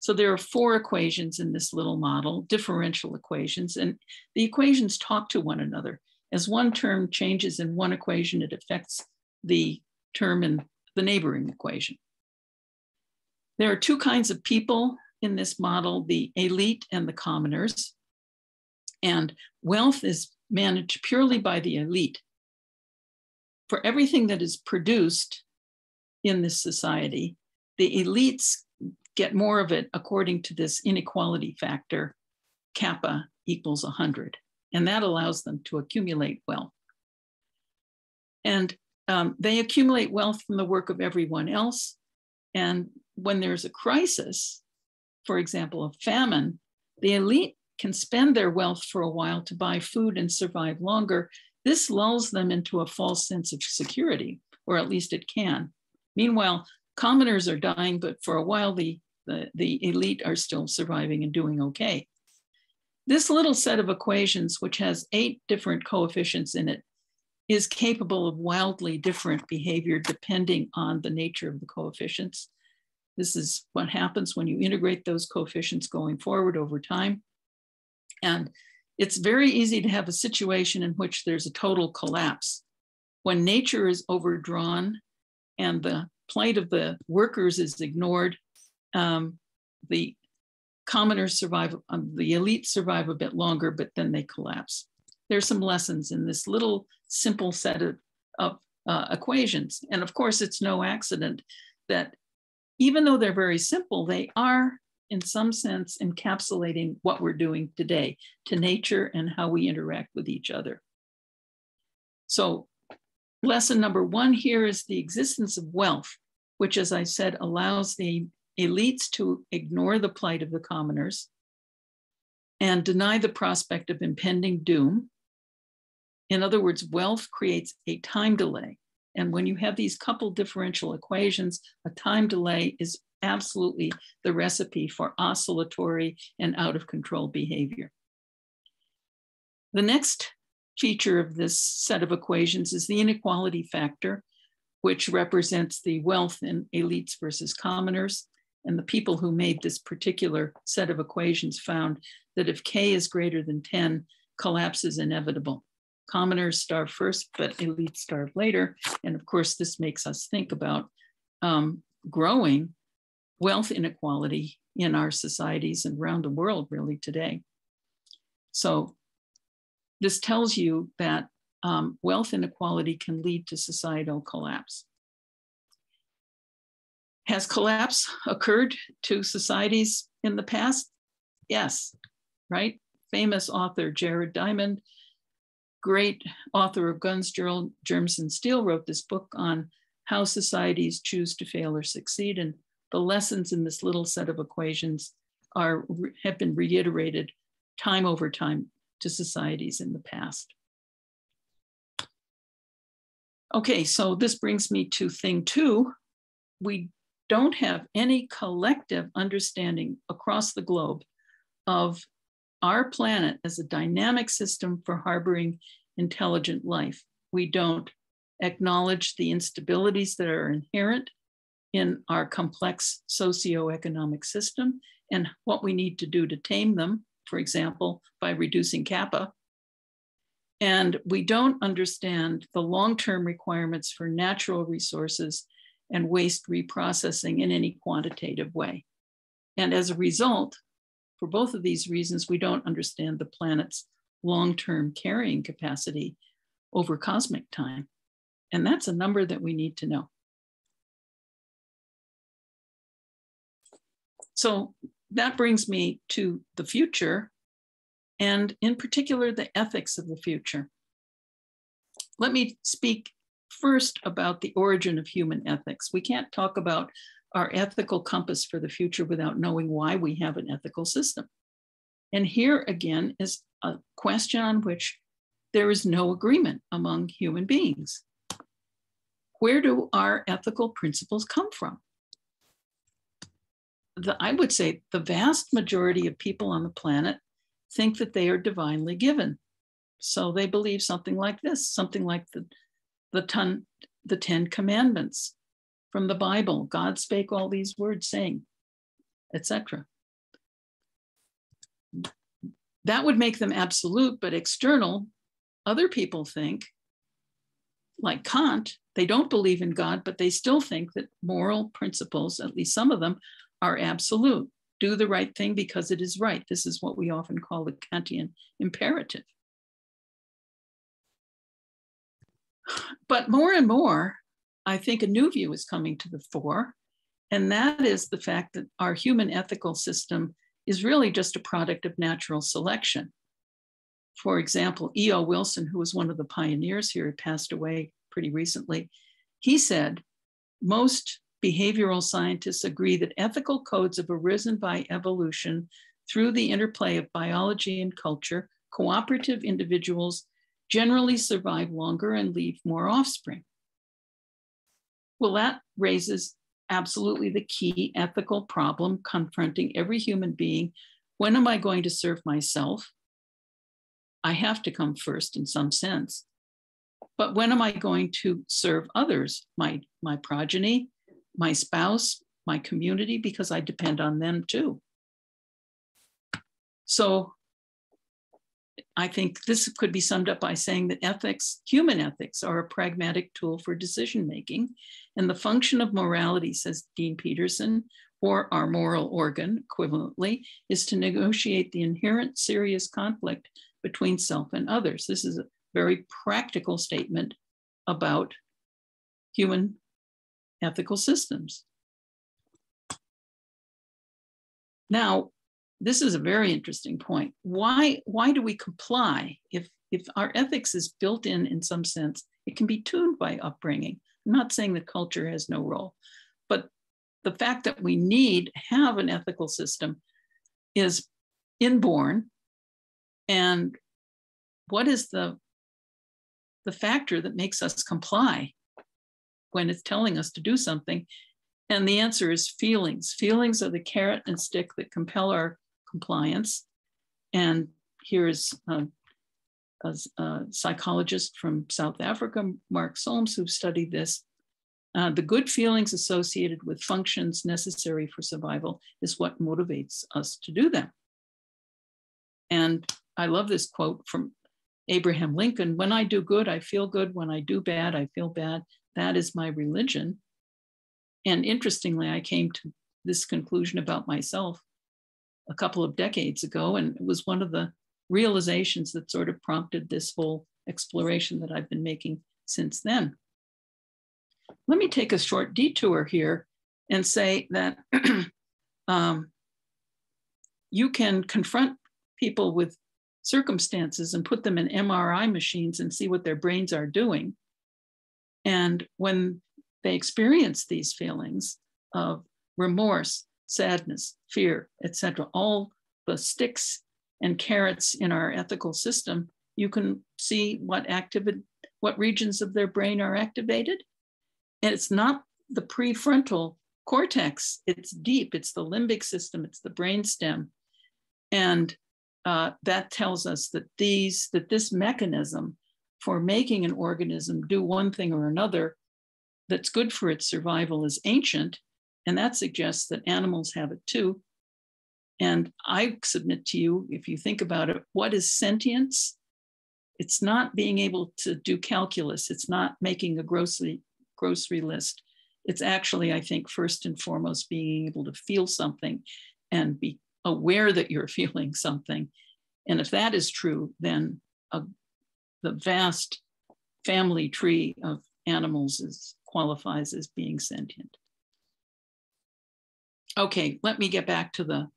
So there are four equations in this little model, differential equations, and the equations talk to one another. As one term changes in one equation, it affects the term in the neighboring equation. There are two kinds of people in this model, the elite and the commoners. And wealth is managed purely by the elite. For everything that is produced in this society, the elites get more of it according to this inequality factor, kappa equals 100. And that allows them to accumulate wealth. And um, they accumulate wealth from the work of everyone else. And when there's a crisis, for example, a famine, the elite can spend their wealth for a while to buy food and survive longer. This lulls them into a false sense of security, or at least it can. Meanwhile, commoners are dying, but for a while the the, the elite are still surviving and doing okay. This little set of equations, which has eight different coefficients in it, is capable of wildly different behavior depending on the nature of the coefficients. This is what happens when you integrate those coefficients going forward over time. And it's very easy to have a situation in which there's a total collapse. When nature is overdrawn and the plight of the workers is ignored, um, the commoners survive, um, the elite survive a bit longer, but then they collapse. There's some lessons in this little simple set of, of uh, equations. And of course, it's no accident that even though they're very simple, they are in some sense encapsulating what we're doing today to nature and how we interact with each other. So lesson number one here is the existence of wealth, which as I said, allows the elites to ignore the plight of the commoners and deny the prospect of impending doom. In other words, wealth creates a time delay. And when you have these couple differential equations, a time delay is absolutely the recipe for oscillatory and out of control behavior. The next feature of this set of equations is the inequality factor, which represents the wealth in elites versus commoners. And the people who made this particular set of equations found that if k is greater than 10, collapse is inevitable. Commoners starve first, but elites starve later. And of course, this makes us think about um, growing wealth inequality in our societies and around the world, really, today. So, this tells you that um, wealth inequality can lead to societal collapse. Has collapse occurred to societies in the past? Yes, right? Famous author Jared Diamond, great author of Guns, Germs, and Steel, wrote this book on how societies choose to fail or succeed. And the lessons in this little set of equations are have been reiterated time over time to societies in the past. Okay, so this brings me to thing two. We don't have any collective understanding across the globe of our planet as a dynamic system for harboring intelligent life. We don't acknowledge the instabilities that are inherent in our complex socioeconomic system and what we need to do to tame them, for example, by reducing kappa. And we don't understand the long term requirements for natural resources and waste reprocessing in any quantitative way. And as a result, for both of these reasons, we don't understand the planet's long term carrying capacity over cosmic time. And that's a number that we need to know. So that brings me to the future, and in particular, the ethics of the future. Let me speak first about the origin of human ethics. We can't talk about our ethical compass for the future without knowing why we have an ethical system. And here again is a question on which there is no agreement among human beings. Where do our ethical principles come from? The, I would say the vast majority of people on the planet think that they are divinely given. So they believe something like this, something like the the, ton, the Ten Commandments from the Bible. God spake all these words, saying, etc. That would make them absolute, but external. Other people think, like Kant, they don't believe in God, but they still think that moral principles, at least some of them, are absolute. Do the right thing because it is right. This is what we often call the Kantian imperative. But more and more, I think a new view is coming to the fore, and that is the fact that our human ethical system is really just a product of natural selection. For example, E.O. Wilson, who was one of the pioneers here, passed away pretty recently. He said, most behavioral scientists agree that ethical codes have arisen by evolution through the interplay of biology and culture. Cooperative individuals generally survive longer and leave more offspring. Well, that raises absolutely the key ethical problem confronting every human being. When am I going to serve myself? I have to come first in some sense. But when am I going to serve others, my, my progeny, my spouse, my community, because I depend on them too? So I think this could be summed up by saying that ethics, human ethics, are a pragmatic tool for decision making. And the function of morality, says Dean Peterson, or our moral organ equivalently, is to negotiate the inherent serious conflict between self and others. This is a very practical statement about human ethical systems. Now, this is a very interesting point. Why, why do we comply? If, if our ethics is built in in some sense, it can be tuned by upbringing. I'm not saying that culture has no role, but the fact that we need have an ethical system is inborn. And what is the, the factor that makes us comply when it's telling us to do something? And the answer is feelings. Feelings are the carrot and stick that compel our compliance. And here's a, a, a psychologist from South Africa, Mark Solms, who studied this. Uh, the good feelings associated with functions necessary for survival is what motivates us to do them. And I love this quote from Abraham Lincoln When I do good, I feel good. When I do bad, I feel bad. That is my religion. And interestingly, I came to this conclusion about myself a couple of decades ago. And it was one of the realizations that sort of prompted this whole exploration that I've been making since then. Let me take a short detour here and say that um, you can confront people with circumstances and put them in MRI machines and see what their brains are doing. And when they experience these feelings of remorse, sadness, fear, etc., all the sticks and carrots in our ethical system, you can see what activity, what regions of their brain are activated. And it's not the prefrontal cortex, it's deep, it's the limbic system, it's the brain stem. And uh, that tells us that these, that this mechanism for making an organism do one thing or another that's good for its survival is ancient and that suggests that animals have it too. And I submit to you, if you think about it, what is sentience? It's not being able to do calculus, it's not making a grocery, grocery list. It's actually, I think, first and foremost, being able to feel something and be aware that you're feeling something. And if that is true, then a, the vast family tree of animals is, qualifies as being sentient. Okay, let me get back to the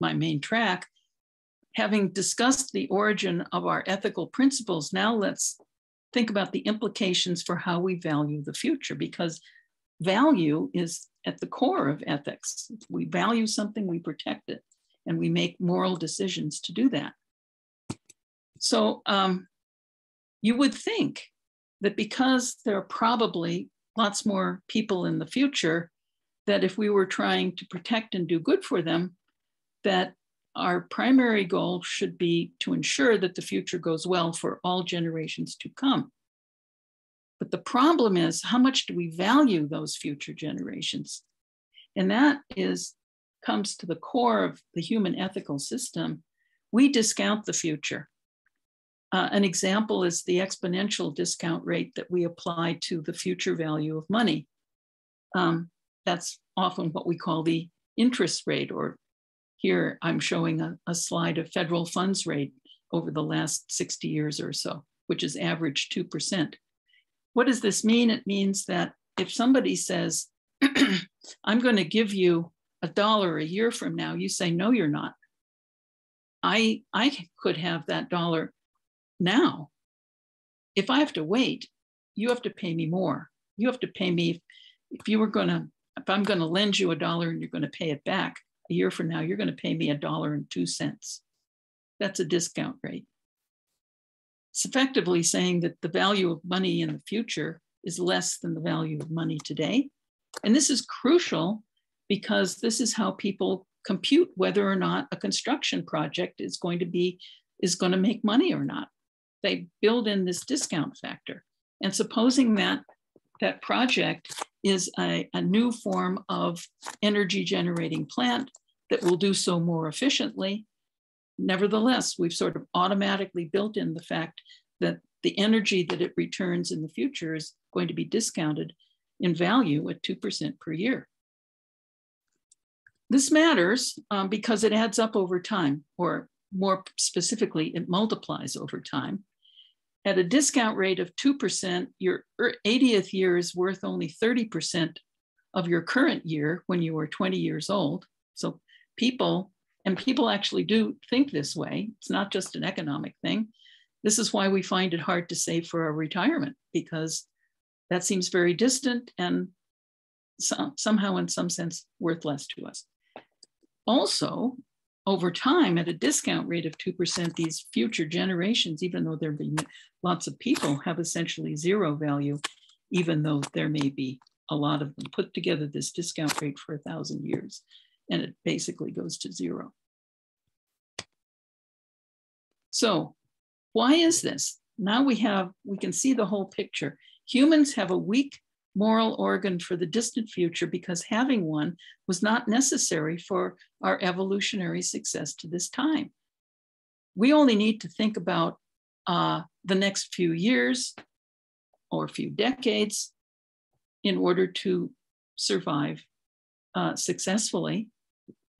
my main track. Having discussed the origin of our ethical principles, now let's think about the implications for how we value the future, because value is at the core of ethics. If we value something, we protect it, and we make moral decisions to do that. So um, you would think that because there are probably lots more people in the future that if we were trying to protect and do good for them, that our primary goal should be to ensure that the future goes well for all generations to come. But the problem is, how much do we value those future generations? And that is comes to the core of the human ethical system. We discount the future. Uh, an example is the exponential discount rate that we apply to the future value of money. Um, that's often what we call the interest rate, or here I'm showing a, a slide of federal funds rate over the last 60 years or so, which is average 2%. What does this mean? It means that if somebody says, I'm going to give you a dollar a year from now, you say, no, you're not. I, I could have that dollar now. If I have to wait, you have to pay me more. You have to pay me, if you were going to, if I'm going to lend you a dollar and you're going to pay it back a year from now, you're going to pay me a dollar and two cents. That's a discount rate. It's effectively saying that the value of money in the future is less than the value of money today. And this is crucial because this is how people compute whether or not a construction project is going to be is going to make money or not. They build in this discount factor. And supposing that that project is a, a new form of energy generating plant that will do so more efficiently, Nevertheless, we've sort of automatically built in the fact that the energy that it returns in the future is going to be discounted in value at 2% per year. This matters um, because it adds up over time, or more specifically, it multiplies over time. At a discount rate of 2%, your 80th year is worth only 30% of your current year when you were 20 years old. So people and people actually do think this way. It's not just an economic thing. This is why we find it hard to save for our retirement because that seems very distant and some, somehow, in some sense, worth less to us. Also, over time, at a discount rate of 2%, these future generations, even though there be lots of people, have essentially zero value, even though there may be a lot of them. Put together this discount rate for a thousand years and it basically goes to zero. So why is this? Now we have, we can see the whole picture. Humans have a weak moral organ for the distant future because having one was not necessary for our evolutionary success to this time. We only need to think about uh, the next few years or few decades in order to survive uh, successfully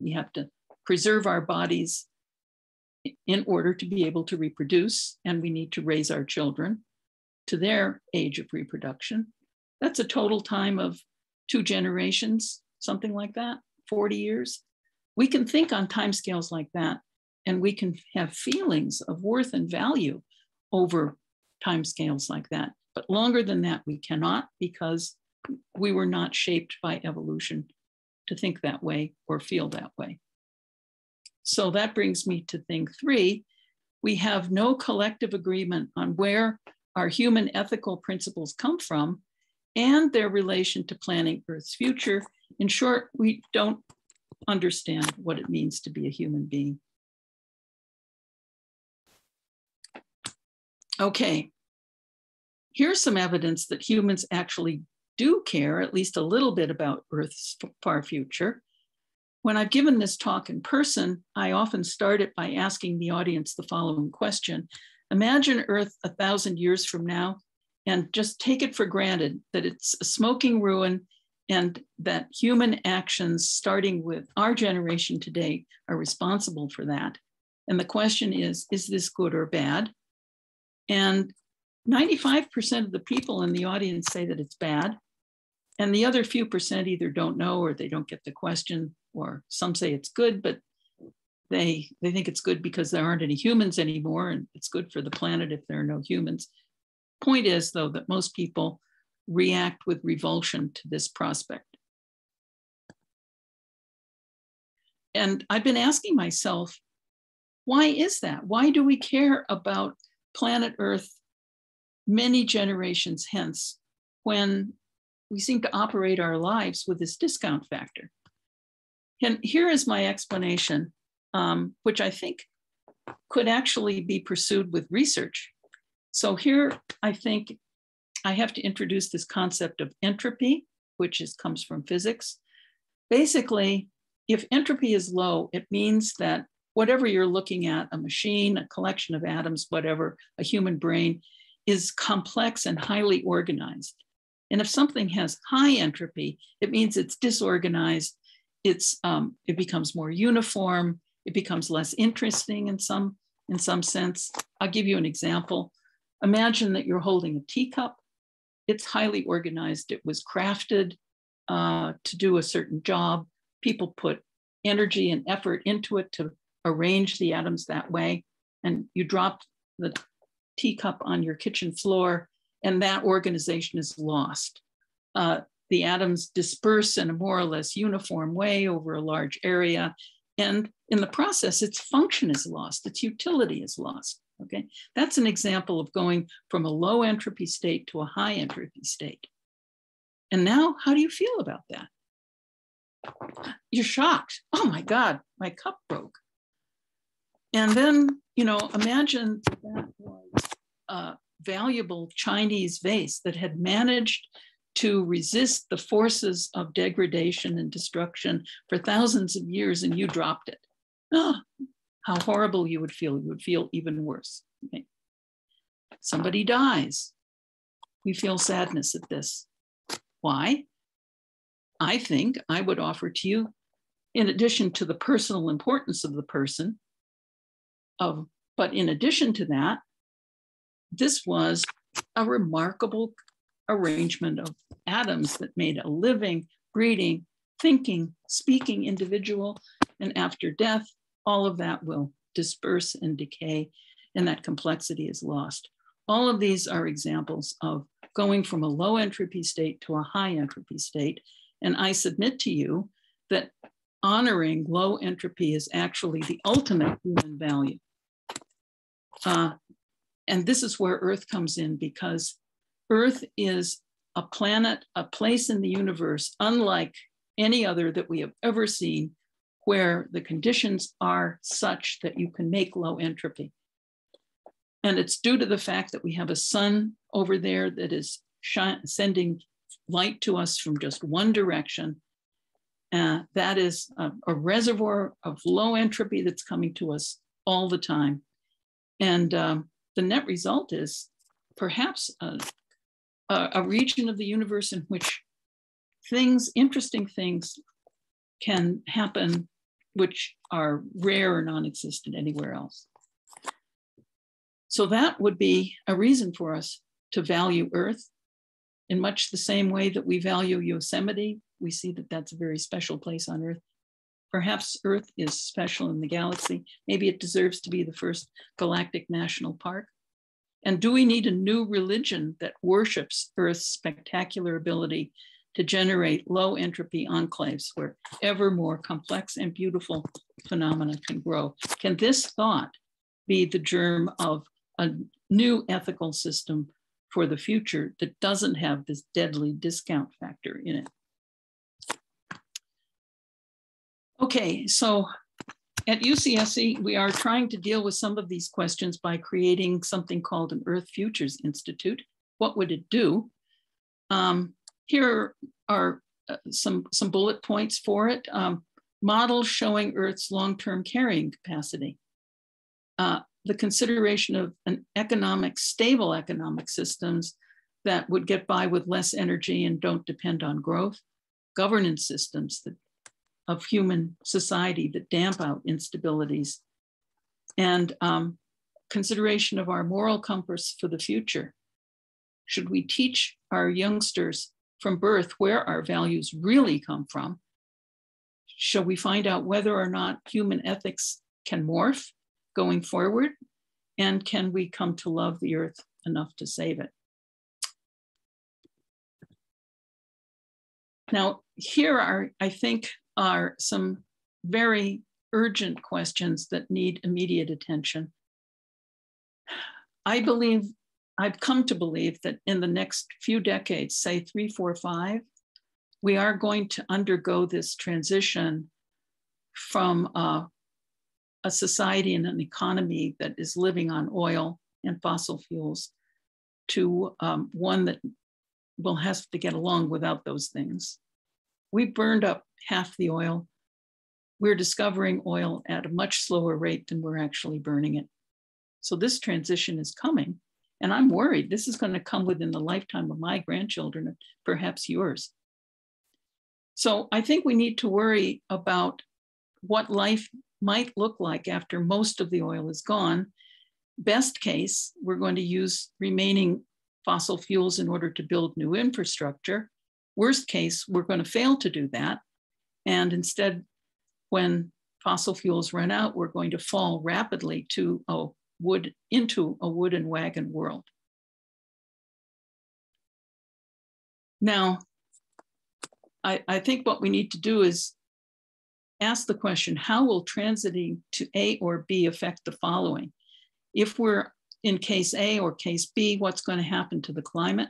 we have to preserve our bodies in order to be able to reproduce, and we need to raise our children to their age of reproduction. That's a total time of two generations, something like that, 40 years. We can think on timescales like that, and we can have feelings of worth and value over timescales like that. But longer than that, we cannot because we were not shaped by evolution to think that way or feel that way. So that brings me to thing three. We have no collective agreement on where our human ethical principles come from and their relation to planning Earth's future. In short, we don't understand what it means to be a human being. Okay, here's some evidence that humans actually do care at least a little bit about Earth's far future. When I've given this talk in person, I often start it by asking the audience the following question Imagine Earth a thousand years from now, and just take it for granted that it's a smoking ruin and that human actions, starting with our generation today, are responsible for that. And the question is is this good or bad? And 95% of the people in the audience say that it's bad. And the other few percent either don't know or they don't get the question, or some say it's good, but they they think it's good because there aren't any humans anymore, and it's good for the planet if there are no humans. Point is, though, that most people react with revulsion to this prospect. And I've been asking myself, why is that? Why do we care about planet Earth many generations hence when we seem to operate our lives with this discount factor. And here is my explanation, um, which I think could actually be pursued with research. So here, I think I have to introduce this concept of entropy, which is, comes from physics. Basically, if entropy is low, it means that whatever you're looking at, a machine, a collection of atoms, whatever, a human brain, is complex and highly organized. And if something has high entropy, it means it's disorganized, it's, um, it becomes more uniform, it becomes less interesting in some, in some sense. I'll give you an example. Imagine that you're holding a teacup. It's highly organized. It was crafted uh, to do a certain job. People put energy and effort into it to arrange the atoms that way. And you drop the teacup on your kitchen floor, and that organization is lost. Uh, the atoms disperse in a more or less uniform way over a large area. And in the process, its function is lost, its utility is lost. Okay, that's an example of going from a low entropy state to a high entropy state. And now, how do you feel about that? You're shocked. Oh my God, my cup broke. And then, you know, imagine that was a valuable Chinese vase that had managed to resist the forces of degradation and destruction for thousands of years and you dropped it. Oh, how horrible you would feel. You would feel even worse. Okay. Somebody dies. We feel sadness at this. Why? I think I would offer to you, in addition to the personal importance of the person, of, but in addition to that, this was a remarkable arrangement of atoms that made a living, breathing, thinking, speaking individual. And after death, all of that will disperse and decay, and that complexity is lost. All of these are examples of going from a low entropy state to a high entropy state. And I submit to you that honoring low entropy is actually the ultimate human value. Uh, and this is where Earth comes in because Earth is a planet, a place in the universe, unlike any other that we have ever seen, where the conditions are such that you can make low entropy. And it's due to the fact that we have a sun over there that is sending light to us from just one direction. Uh, that is a, a reservoir of low entropy that's coming to us all the time. And um, the net result is perhaps a, a, a region of the universe in which things, interesting things, can happen which are rare or non existent anywhere else. So that would be a reason for us to value Earth in much the same way that we value Yosemite. We see that that's a very special place on Earth. Perhaps Earth is special in the galaxy. Maybe it deserves to be the first galactic national park. And do we need a new religion that worships Earth's spectacular ability to generate low entropy enclaves where ever more complex and beautiful phenomena can grow? Can this thought be the germ of a new ethical system for the future that doesn't have this deadly discount factor in it? Okay, so at UCSC, we are trying to deal with some of these questions by creating something called an Earth Futures Institute. What would it do? Um, here are uh, some, some bullet points for it. Um, models showing Earth's long-term carrying capacity. Uh, the consideration of an economic, stable economic systems that would get by with less energy and don't depend on growth. Governance systems that of human society that damp out instabilities and um, consideration of our moral compass for the future. Should we teach our youngsters from birth where our values really come from? Shall we find out whether or not human ethics can morph going forward? And can we come to love the earth enough to save it? Now, here are, I think, are some very urgent questions that need immediate attention. I believe, I've come to believe that in the next few decades, say three, four, five, we are going to undergo this transition from uh, a society and an economy that is living on oil and fossil fuels to um, one that will have to get along without those things. We've burned up half the oil. We're discovering oil at a much slower rate than we're actually burning it. So this transition is coming. And I'm worried this is going to come within the lifetime of my grandchildren, perhaps yours. So I think we need to worry about what life might look like after most of the oil is gone. Best case, we're going to use remaining fossil fuels in order to build new infrastructure. Worst case, we're going to fail to do that. And instead, when fossil fuels run out, we're going to fall rapidly to a wood into a wooden wagon world. Now, I, I think what we need to do is ask the question, how will transiting to A or B affect the following? If we're in case A or case B, what's going to happen to the climate?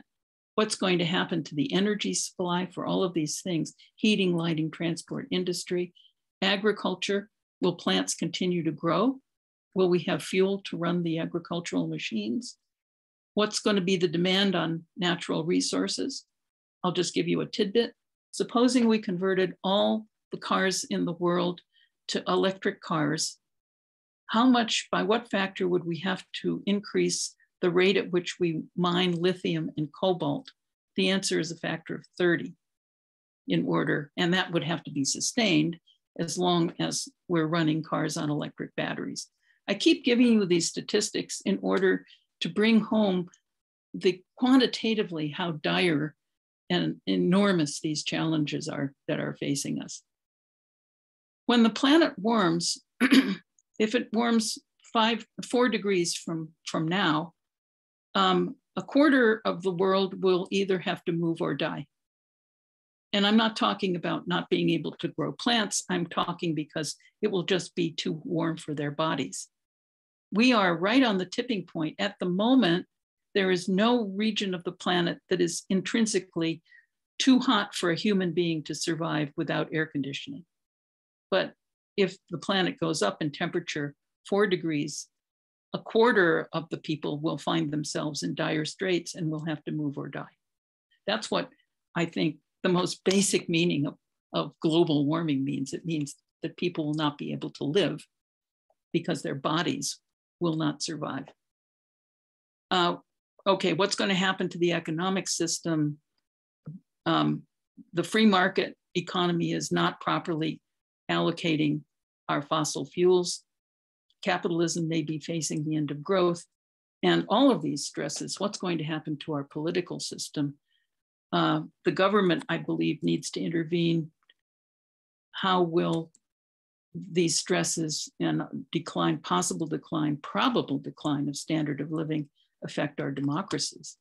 What's going to happen to the energy supply for all of these things? Heating, lighting, transport, industry, agriculture. Will plants continue to grow? Will we have fuel to run the agricultural machines? What's going to be the demand on natural resources? I'll just give you a tidbit. Supposing we converted all the cars in the world to electric cars, how much, by what factor would we have to increase the rate at which we mine lithium and cobalt? The answer is a factor of 30 in order, and that would have to be sustained as long as we're running cars on electric batteries. I keep giving you these statistics in order to bring home the quantitatively how dire and enormous these challenges are that are facing us. When the planet warms, if it warms five, four degrees from, from now, um, a quarter of the world will either have to move or die. And I'm not talking about not being able to grow plants. I'm talking because it will just be too warm for their bodies we are right on the tipping point. At the moment, there is no region of the planet that is intrinsically too hot for a human being to survive without air conditioning. But if the planet goes up in temperature four degrees, a quarter of the people will find themselves in dire straits and will have to move or die. That's what I think the most basic meaning of, of global warming means. It means that people will not be able to live because their bodies will not survive. Uh, okay, what's going to happen to the economic system? Um, the free market economy is not properly allocating our fossil fuels. Capitalism may be facing the end of growth. And all of these stresses, what's going to happen to our political system? Uh, the government, I believe, needs to intervene. How will these stresses and decline, possible decline, probable decline of standard of living affect our democracies.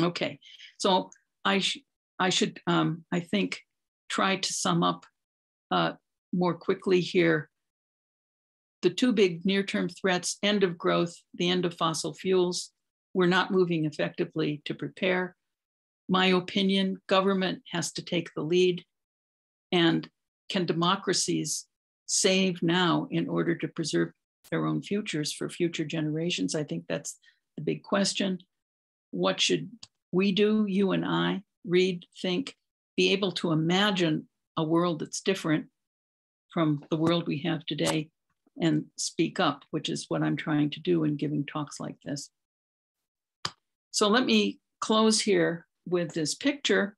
Okay, so I, sh I should, um, I think, try to sum up uh, more quickly here. The two big near-term threats, end of growth, the end of fossil fuels. We're not moving effectively to prepare. My opinion, government has to take the lead and can democracies save now in order to preserve their own futures for future generations? I think that's the big question. What should we do, you and I, read, think, be able to imagine a world that's different from the world we have today and speak up, which is what I'm trying to do in giving talks like this. So let me close here with this picture.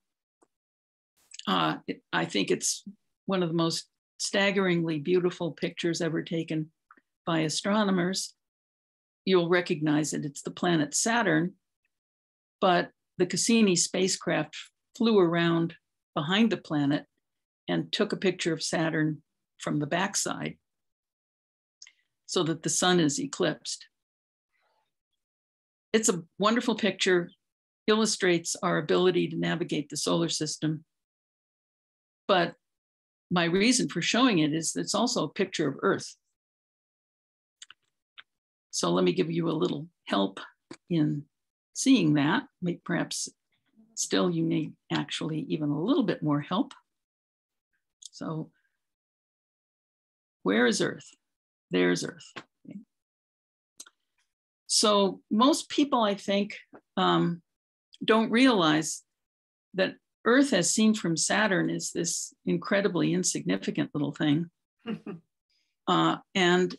Uh, I think it's one of the most staggeringly beautiful pictures ever taken by astronomers. You'll recognize it, it's the planet Saturn, but the Cassini spacecraft flew around behind the planet and took a picture of Saturn from the backside so that the sun is eclipsed. It's a wonderful picture, illustrates our ability to navigate the solar system, but my reason for showing it is that it's also a picture of Earth. So let me give you a little help in seeing that. Perhaps still you need actually even a little bit more help. So where is Earth? There's Earth. So most people, I think, um, don't realize that Earth, as seen from Saturn, is this incredibly insignificant little thing. uh, and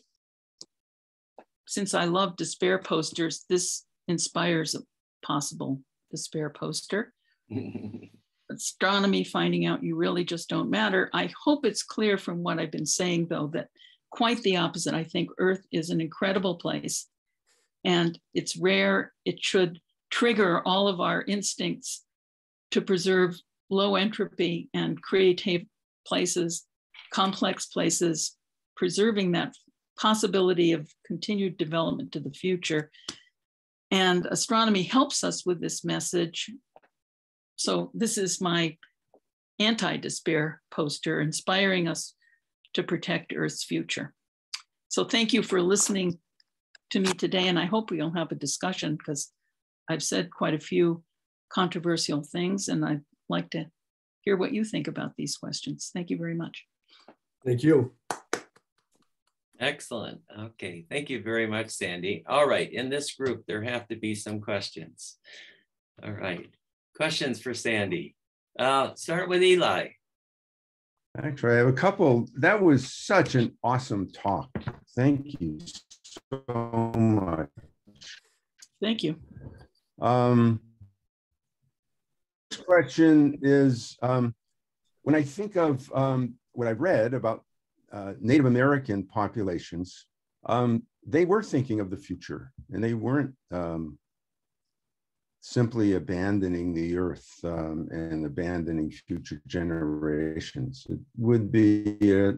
since I love despair posters, this inspires a possible despair poster. Astronomy, finding out you really just don't matter. I hope it's clear from what I've been saying, though, that quite the opposite. I think Earth is an incredible place and it's rare. It should trigger all of our instincts to preserve low entropy and creative places, complex places, preserving that possibility of continued development to the future. And astronomy helps us with this message. So this is my anti-despair poster, inspiring us to protect Earth's future. So thank you for listening to me today, and I hope we'll have a discussion because I've said quite a few controversial things, and I'd like to hear what you think about these questions. Thank you very much. Thank you. Excellent. Okay. Thank you very much, Sandy. All right. In this group, there have to be some questions. All right. Questions for Sandy. Uh, start with Eli. Actually, I have a couple. That was such an awesome talk. Thank you so much. Thank you. Um, question is um, when I think of um, what I've read about uh, Native American populations, um, they were thinking of the future and they weren't um, simply abandoning the earth um, and abandoning future generations. It would be a,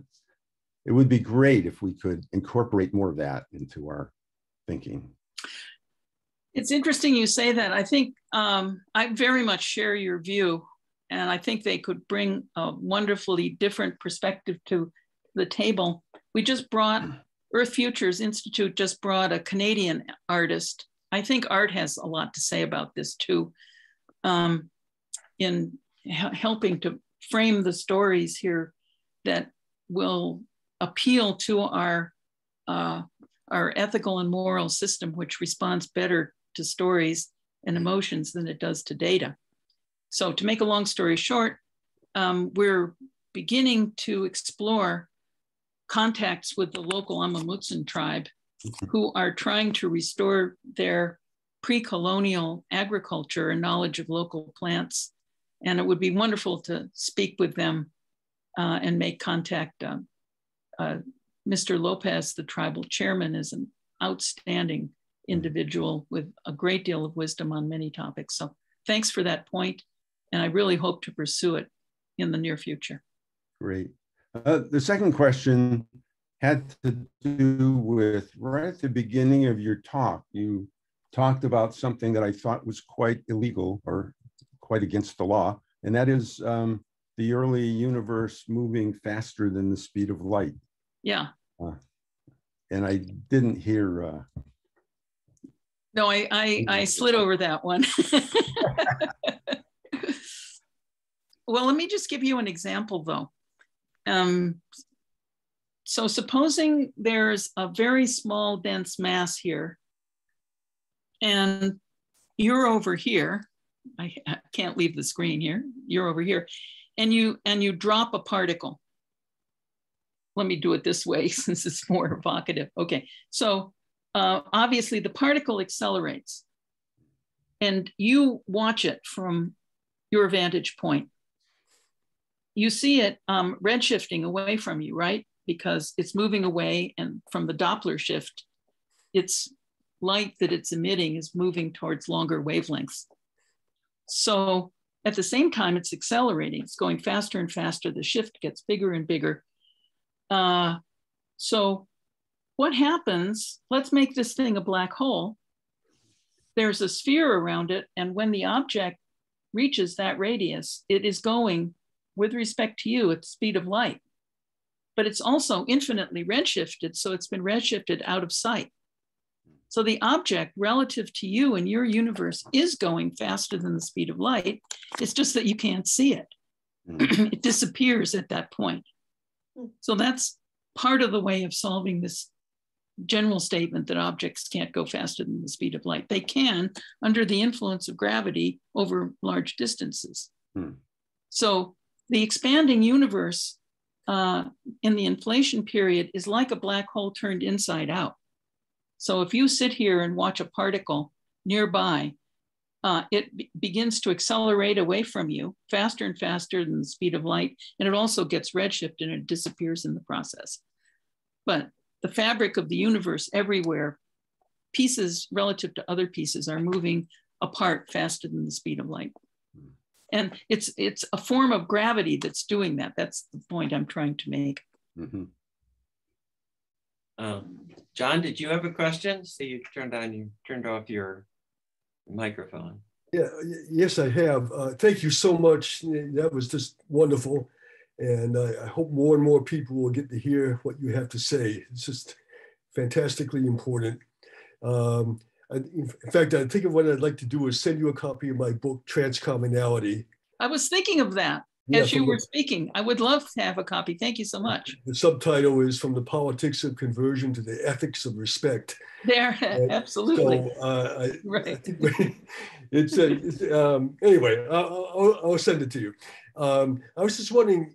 it would be great if we could incorporate more of that into our thinking. It's interesting you say that. I think um, I very much share your view, and I think they could bring a wonderfully different perspective to the table. We just brought Earth Futures Institute just brought a Canadian artist. I think art has a lot to say about this too, um, in helping to frame the stories here that will appeal to our uh, our ethical and moral system, which responds better to stories and emotions than it does to data. So, to make a long story short, um, we're beginning to explore contacts with the local Amah Mutsun tribe mm-hmm. who are trying to restore their pre colonial agriculture and knowledge of local plants. And it would be wonderful to speak with them uh, and make contact. Uh, uh, Mr. Lopez, the tribal chairman, is an outstanding individual with a great deal of wisdom on many topics. So thanks for that point, and I really hope to pursue it in the near future. Great. Uh, the second question had to do with right at the beginning of your talk, you talked about something that I thought was quite illegal or quite against the law, and that is um, the early universe moving faster than the speed of light. Yeah. Uh, and I didn't hear uh, no, I, I, I slid over that one. well, let me just give you an example though. Um, so supposing there's a very small dense mass here and you're over here, I, I can't leave the screen here, you're over here, and you, and you drop a particle. Let me do it this way since it's more evocative. Okay, so uh, obviously the particle accelerates and you watch it from your vantage point. You see it um, redshifting away from you, right? Because it's moving away, and from the Doppler shift, its light that it's emitting is moving towards longer wavelengths. So at the same time, it's accelerating, it's going faster and faster. The shift gets bigger and bigger. Uh, so what happens? Let's make this thing a black hole. There's a sphere around it, and when the object reaches that radius, it is going with respect to you at the speed of light. But it's also infinitely redshifted, so it's been redshifted out of sight. So the object relative to you and your universe is going faster than the speed of light. It's just that you can't see it. Mm. it disappears at that point. So that's part of the way of solving this general statement that objects can't go faster than the speed of light. They can under the influence of gravity over large distances. Hmm. So the expanding universe uh, in the inflation period is like a black hole turned inside out. So if you sit here and watch a particle nearby, uh, it begins to accelerate away from you faster and faster than the speed of light. And it also gets redshift and it disappears in the process. But the fabric of the universe everywhere, pieces relative to other pieces are moving apart faster than the speed of light. And it's it's a form of gravity that's doing that. That's the point I'm trying to make. Mm-hmm. Um, John, did you have a question? See, you turned on you turned off your microphone. Yeah, yes, I have. Uh, thank you so much. That was just wonderful. And I, I hope more and more people will get to hear what you have to say. It's just fantastically important. Um, I, in fact, I think of what I'd like to do is send you a copy of my book, Transcommunality. I was thinking of that yeah, as you were the, speaking. I would love to have a copy. Thank you so much. The subtitle is From the Politics of Conversion to the Ethics of Respect. There, absolutely. So, uh, I, right. It's, uh, it's um, anyway, I'll, I'll, I'll, send it to you. Um, I was just wondering,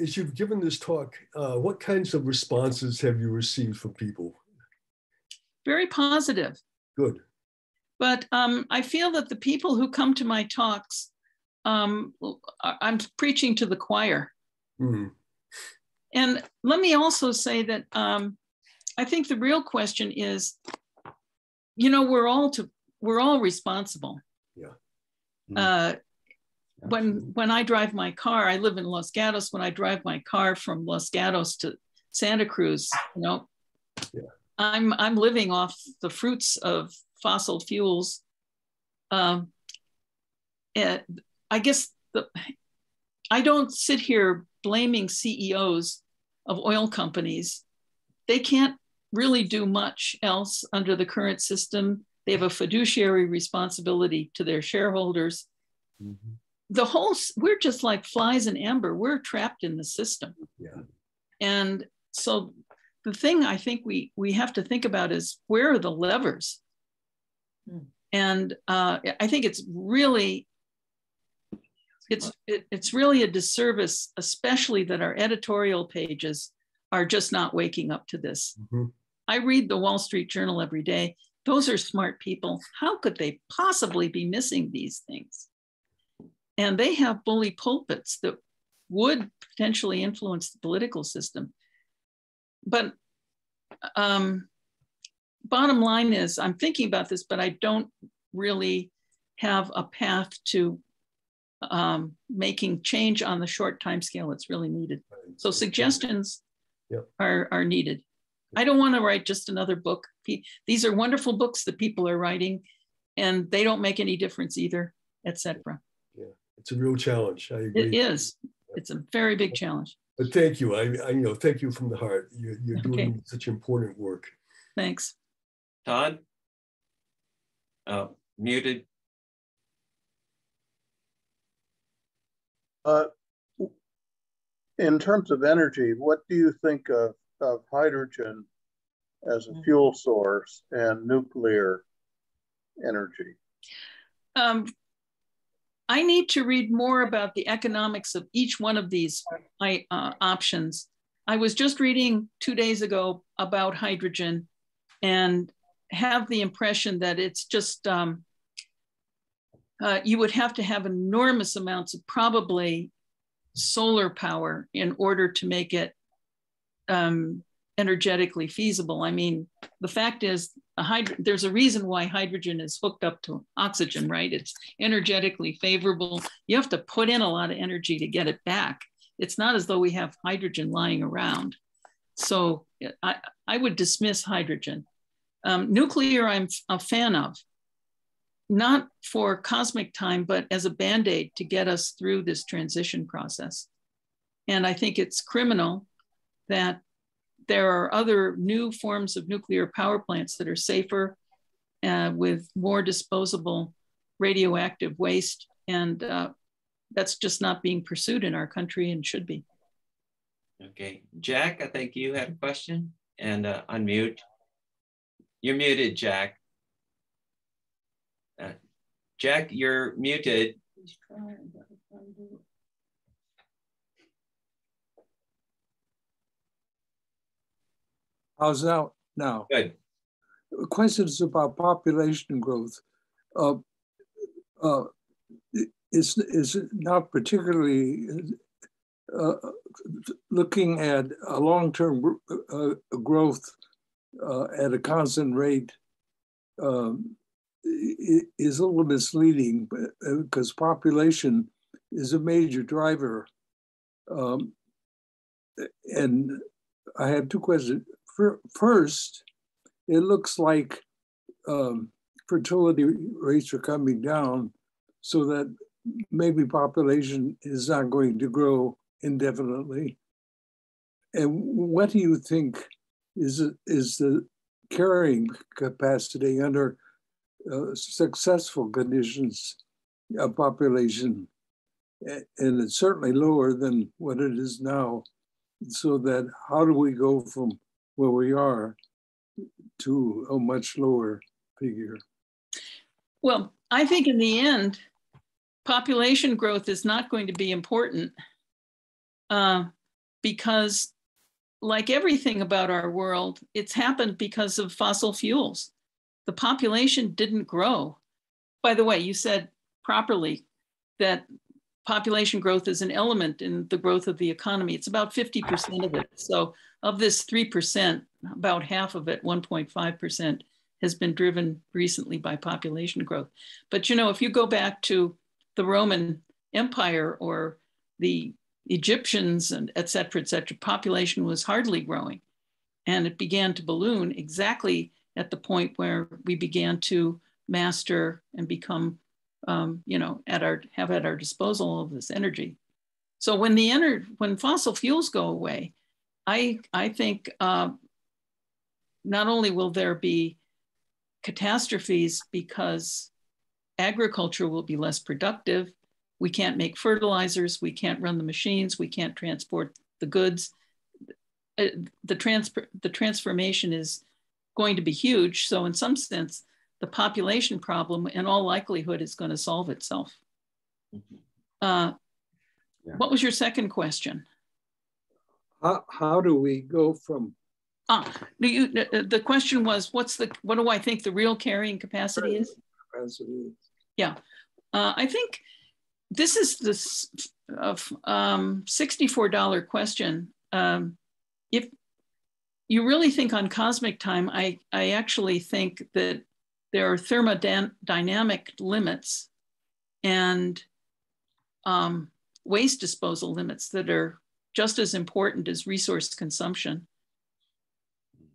as you've given this talk, uh, what kinds of responses have you received from people? Very positive. Good. But um, I feel that the people who come to my talks, um, I'm preaching to the choir. Mm. And let me also say that um, I think the real question is, you know, we're all to we're all responsible. Yeah. Mm. Uh, when when I drive my car, I live in Los Gatos. When I drive my car from Los Gatos to Santa Cruz, you know, yeah. I'm I'm living off the fruits of fossil fuels. Um, and I guess the, I don't sit here blaming CEOs of oil companies. They can't really do much else under the current system. They have a fiduciary responsibility to their shareholders. Mm-hmm the whole we're just like flies in amber. We're trapped in the system. Yeah. And so the thing i think we we have to think about is where are the levers? Hmm. and uh, i think it's really it's it, it's really a disservice especially that our editorial pages are just not waking up to this. Mm-hmm. i read the wall street journal every day. Those are smart people. How could they possibly be missing these things and they have bully pulpits that would potentially influence the political system. But um, bottom line is, I'm thinking about this, but I don't really have a path to um, making change on the short time scale that's really needed. So suggestions yep. are, are needed. I don't want to write just another book. These are wonderful books that people are writing, and they don't make any difference either, etc it's a real challenge. I agree. It is. It's a very big challenge. But thank you. I, I you know, thank you from the heart. You're, you're okay. doing such important work. Thanks. Todd? Oh, muted. Uh, in terms of energy, what do you think of, of hydrogen as a fuel source and nuclear energy? Um, I need to read more about the economics of each one of these uh, options. I was just reading two days ago about hydrogen and have the impression that it's just, um, uh, you would have to have enormous amounts of probably solar power in order to make it um, energetically feasible. I mean, the fact is, hydro- there's a reason why hydrogen is hooked up to oxygen, right? It's energetically favorable. You have to put in a lot of energy to get it back. It's not as though we have hydrogen lying around. So I, I would dismiss hydrogen. Um, nuclear, I'm a fan of, not for cosmic time, but as a band aid to get us through this transition process. And I think it's criminal that there are other new forms of nuclear power plants that are safer uh, with more disposable radioactive waste. And uh, that's just not being pursued in our country and should be. Okay, Jack, I think you had a question and uh, unmute. You're muted, Jack. Uh, Jack, you're muted. How's that now? Good. Questions about population growth. Uh, uh, is, is not particularly uh, looking at a long-term uh, growth uh, at a constant rate um, is a little misleading because uh, population is a major driver. Um, and I have two questions. First, it looks like um, fertility rates are coming down so that maybe population is not going to grow indefinitely. And what do you think is, is the carrying capacity under uh, successful conditions of population? And it's certainly lower than what it is now. So that how do we go from where we are to a much lower figure? Well, I think in the end, population growth is not going to be important uh, because like everything about our world, it's happened because of fossil fuels. The population didn't grow. By the way, you said properly that population growth is an element in the growth of the economy. It's about 50% of it. So of this 3%, about half of it, 1.5%, has been driven recently by population growth. But you know, if you go back to the Roman Empire or the Egyptians and et cetera, et cetera, population was hardly growing. And it began to balloon exactly at the point where we began to master and become, um, you know, at our have at our disposal all of this energy. So when the ener- when fossil fuels go away, I I think uh, not only will there be catastrophes because agriculture will be less productive, we can't make fertilizers, we can't run the machines, we can't transport the goods. Uh, the, trans the transformation is going to be huge. So in some sense, the population problem in all likelihood is going to solve itself. Mm-hmm. Uh, yeah. What was your second question? How, how do we go from? Ah, you, the question was, what's the, what do I think the real carrying capacity is? Capacity. Yeah, uh, I think this is this of um, $64 question. Um, if you really think on cosmic time, I, I actually think that there are thermodynamic limits and um, waste disposal limits that are just as important as resource consumption.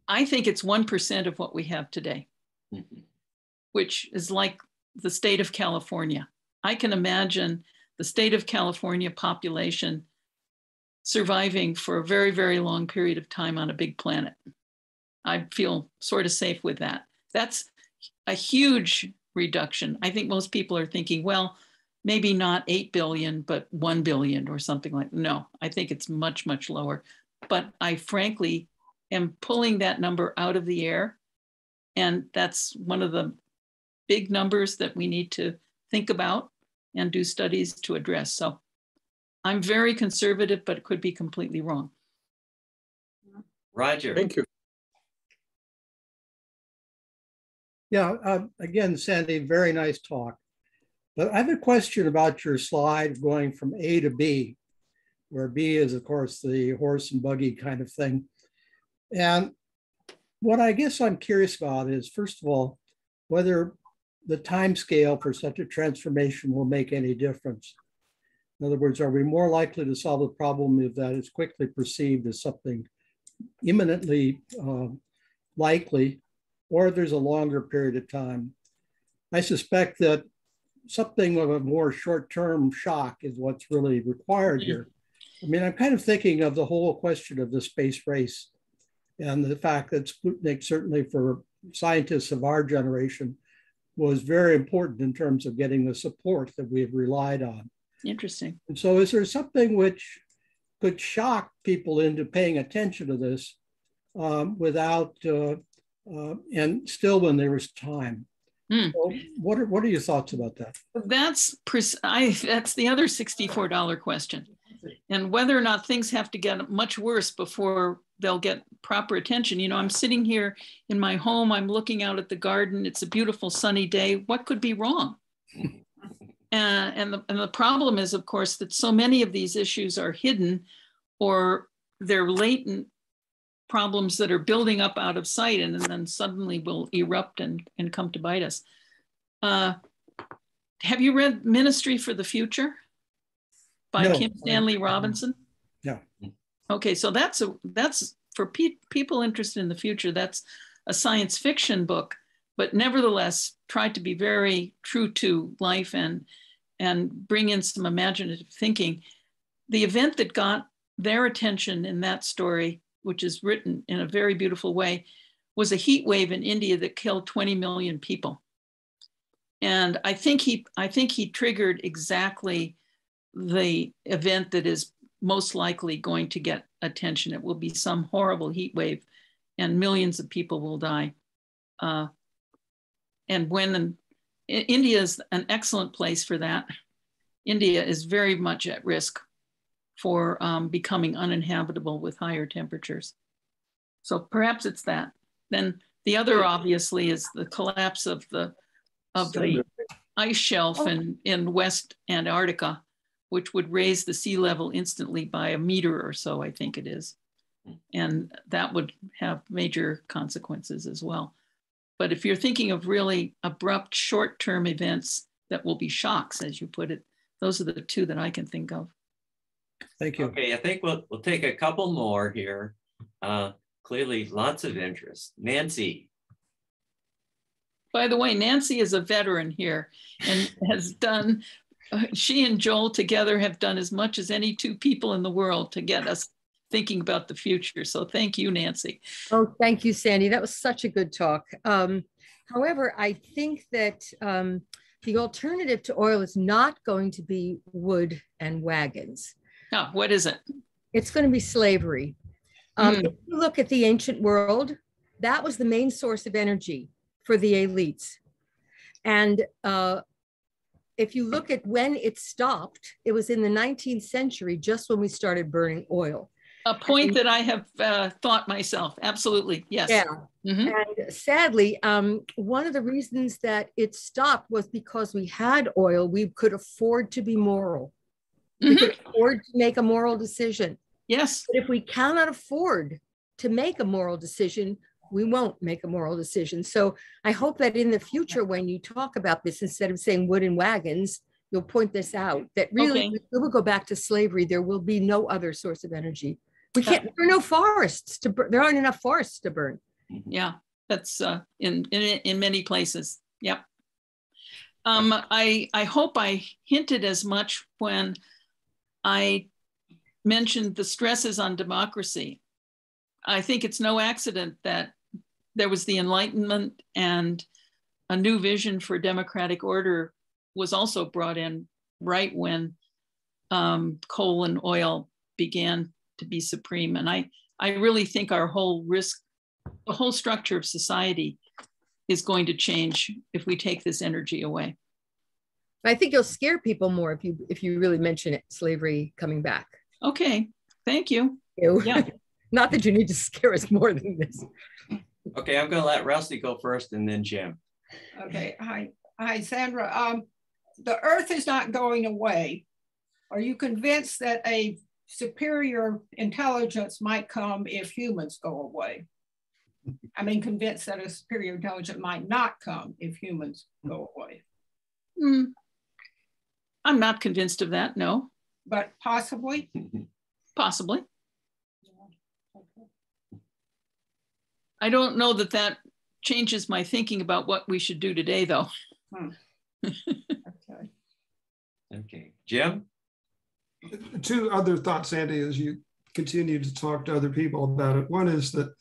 I think it's 1% of what we have today, mm -hmm. which is like the state of California. I can imagine the state of California population surviving for a very, very long period of time on a big planet. I feel sort of safe with that. That's a huge reduction. I think most people are thinking, well, maybe not 8 billion, but 1 billion or something like No, I think it's much, much lower. But I frankly am pulling that number out of the air. And that's one of the big numbers that we need to think about and do studies to address. So I'm very conservative, but it could be completely wrong. Roger. Thank you. Yeah, uh, again, Sandy, very nice talk. But I have a question about your slide going from A to B, where B is, of course, the horse and buggy kind of thing. And what I guess I'm curious about is, first of all, whether the time scale for such a transformation will make any difference. In other words, are we more likely to solve the problem if that is quickly perceived as something imminently uh, likely, or there's a longer period of time? I suspect that something of a more short-term shock is what's really required mm-hmm. here. I mean, I'm kind of thinking of the whole question of the space race and the fact that Sputnik, certainly for scientists of our generation, was very important in terms of getting the support that we have relied on. Interesting. And so, is there something which could shock people into paying attention to this um, without uh, uh, and still when there was time. Hmm. So what are what are your thoughts about that? That's pres- I, that's the other sixty-four dollar question, and whether or not things have to get much worse before they'll get proper attention. You know, I'm sitting here in my home. I'm looking out at the garden. It's a beautiful sunny day. What could be wrong? Uh, and, the, and the problem is, of course, that so many of these issues are hidden or they're latent problems that are building up out of sight and, then suddenly will erupt and, and come to bite us. Uh, have you read Ministry for the Future by No. Kim Stanley Robinson? No. Okay, so that's a that's for pe- people interested in the future. That's a science fiction book, but nevertheless tried to be very true to life and and bring in some imaginative thinking. The event that got their attention in that story, which is written in a very beautiful way, was a heat wave in India that killed 20 million people. And I think he I think he triggered exactly the event that is most likely going to get attention. It will be some horrible heat wave, and millions of people will die. Uh, and when India is an excellent place for that, India is very much at risk for um, becoming uninhabitable with higher temperatures. So perhaps it's that. Then the other obviously is the collapse of the of the ice shelf in, in West Antarctica, which would raise the sea level instantly by a meter or so, I think it is. And that would have major consequences as well. But if you're thinking of really abrupt short term events that will be shocks, as you put it, those are the two that I can think of. Thank you. Okay, I think we'll, we'll take a couple more here. Uh, clearly lots of interest. Nancy, By the way, Nancy is a veteran here and has done, uh, she and Joel together have done as much as any two people in the world to get us thinking about the future. So thank you, Nancy. Oh, thank you, Sandy. That was such a good talk. Um, however, I think that um, the alternative to oil is not going to be wood and wagons. Now, what is it? It's going to be slavery. Um, Hmm. If you look at the ancient world, that was the main source of energy for the elites. And uh, if you look at when it stopped, it was in the 19th century, just when we started burning oil. A point that I have uh, thought myself. Absolutely. Yes. Yeah. Mhm. And sadly, um, one of the reasons that it stopped was because we had oil, we could afford to be moral. We Mhm. could afford to make a moral decision. Yes. But if we cannot afford to make a moral decision, we won't make a moral decision. So I hope that in the future, when you talk about this, instead of saying wooden wagons, you'll point this out that really Okay. we will go back to slavery. There will be no other source of energy. We can't, there are no forests to burn. There aren't enough forests to burn. Yeah. That's uh, in, in in many places. Yep. Um, I I hope I hinted as much when I mentioned the stresses on democracy. I think it's no accident that there was the Enlightenment and a new vision for democratic order was also brought in right when um, coal and oil began to be supreme. And I, I really think our whole risk, the whole structure of society is going to change if we take this energy away. I think you'll scare people more if you if you really mention it, slavery coming back. Okay, thank you. You- Yeah. Not that you need to scare us more than this. okay, I'm gonna let Rusty go first and then Jim. Okay, hi, hi Sandra. Um, the earth is not going away. Are you convinced that a superior intelligence might come if humans go away? I mean, convinced that a superior intelligence might not come if humans go away, Hmm. I'm not convinced of that. No, but possibly. Mm-hmm. possibly. I don't know that that changes my thinking about what we should do today, though. Okay. Hmm. Okay, Jim? two other thoughts, Sandy, as you continue to talk to other people about it. One is that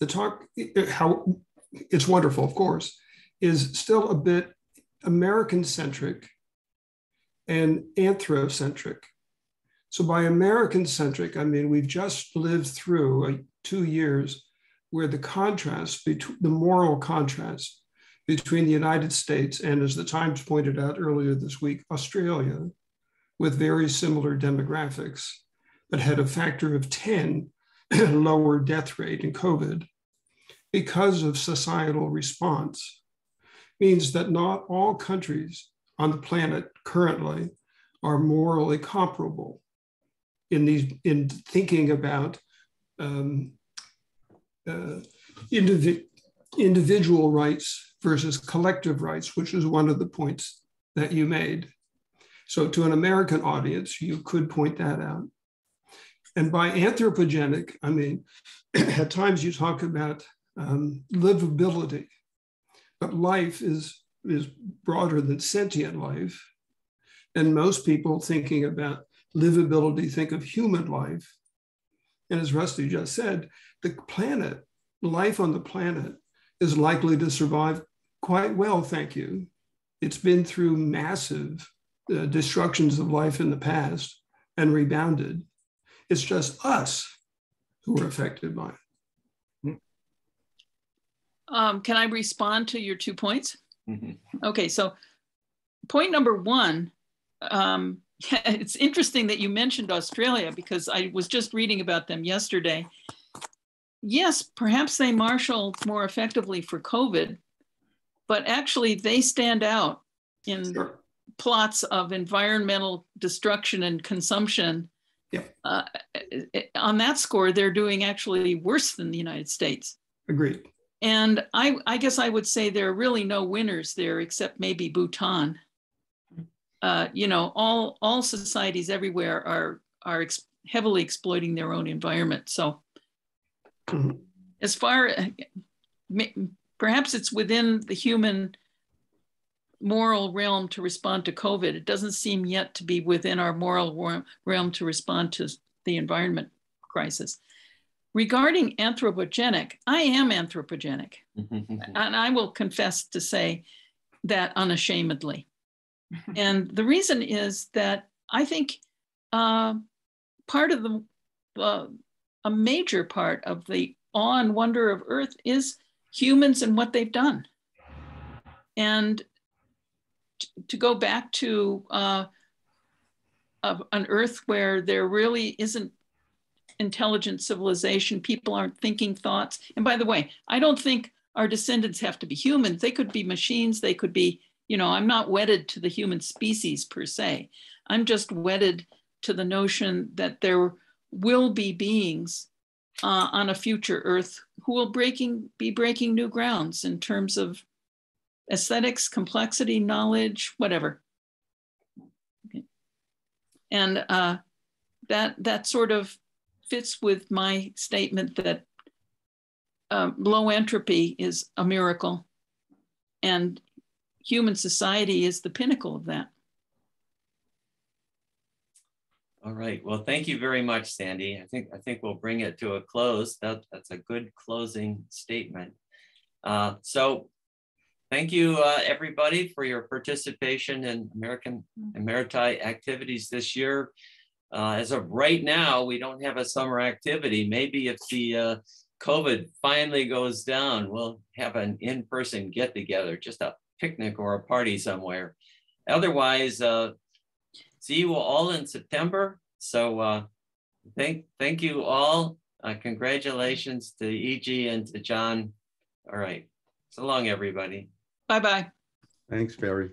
the talk, how it's wonderful, of course, is still a bit American centric and anthrocentric. So by American centric, I mean we've just lived through uh, two years where the contrast between the moral contrast between the United States and, as the Times pointed out earlier this week, Australia, with very similar demographics, but had a factor of 10 lower death rate in COVID because of societal response, means that not all countries on the planet currently are morally comparable in these in thinking about um, uh, indivi individual rights versus collective rights, which is one of the points that you made. So, to an American audience, you could point that out. And by anthropogenic, I mean, at times you talk about um, livability, but life is, is broader than sentient life. And most people thinking about livability think of human life. And as Rusty just said, the planet, life on the planet, is likely to survive quite well, thank you. It's been through massive uh, destructions of life in the past and rebounded. It's just us who are affected by it. Um, can I respond to your two points? Mm-hmm. Okay, so point number one, um, it's interesting that you mentioned Australia because I was just reading about them yesterday. Yes, perhaps they marshal more effectively for COVID, but actually they stand out in sure. plots of environmental destruction and consumption. Yep. Uh, on that score, they're doing actually worse than the United States. Agreed. And I, I guess I would say there are really no winners there except maybe Bhutan. Uh, you know, all all societies everywhere are are ex heavily exploiting their own environment. So, as far perhaps it's within the human moral realm to respond to COVID. It doesn't seem yet to be within our moral realm to respond to the environment crisis. Regarding anthropogenic, I am anthropogenic. and I will confess to say that unashamedly. and the reason is that I think uh, part of the, uh, a major part of the awe and wonder of Earth is humans and what they've done. And to go back to uh, an Earth where there really isn't intelligent civilization, people aren't thinking thoughts. And by the way, I don't think our descendants have to be humans. They could be machines. They could be, you know, I'm not wedded to the human species per se. I'm just wedded to the notion that there will be beings uh, on a future Earth who will breaking be breaking new grounds in terms of aesthetics, complexity, knowledge, whatever. And uh, that that sort of fits with my statement that uh, low entropy is a miracle, and human society is the pinnacle of that. All right. Well, thank you very much, Sandy. I think I think we'll bring it to a close. That, that's a good closing statement. Uh, so thank you, uh, everybody, for your participation in American Emeriti activities this year. Uh, as of right now, we don't have a summer activity. Maybe if the uh, COVID finally goes down, we'll have an in-person get-together, just a picnic or a party somewhere. Otherwise, uh, see you all in September. So uh, thank, thank you all. Uh, congratulations to EG and to John. All right. So long, everybody. Bye-bye. Thanks, Barry.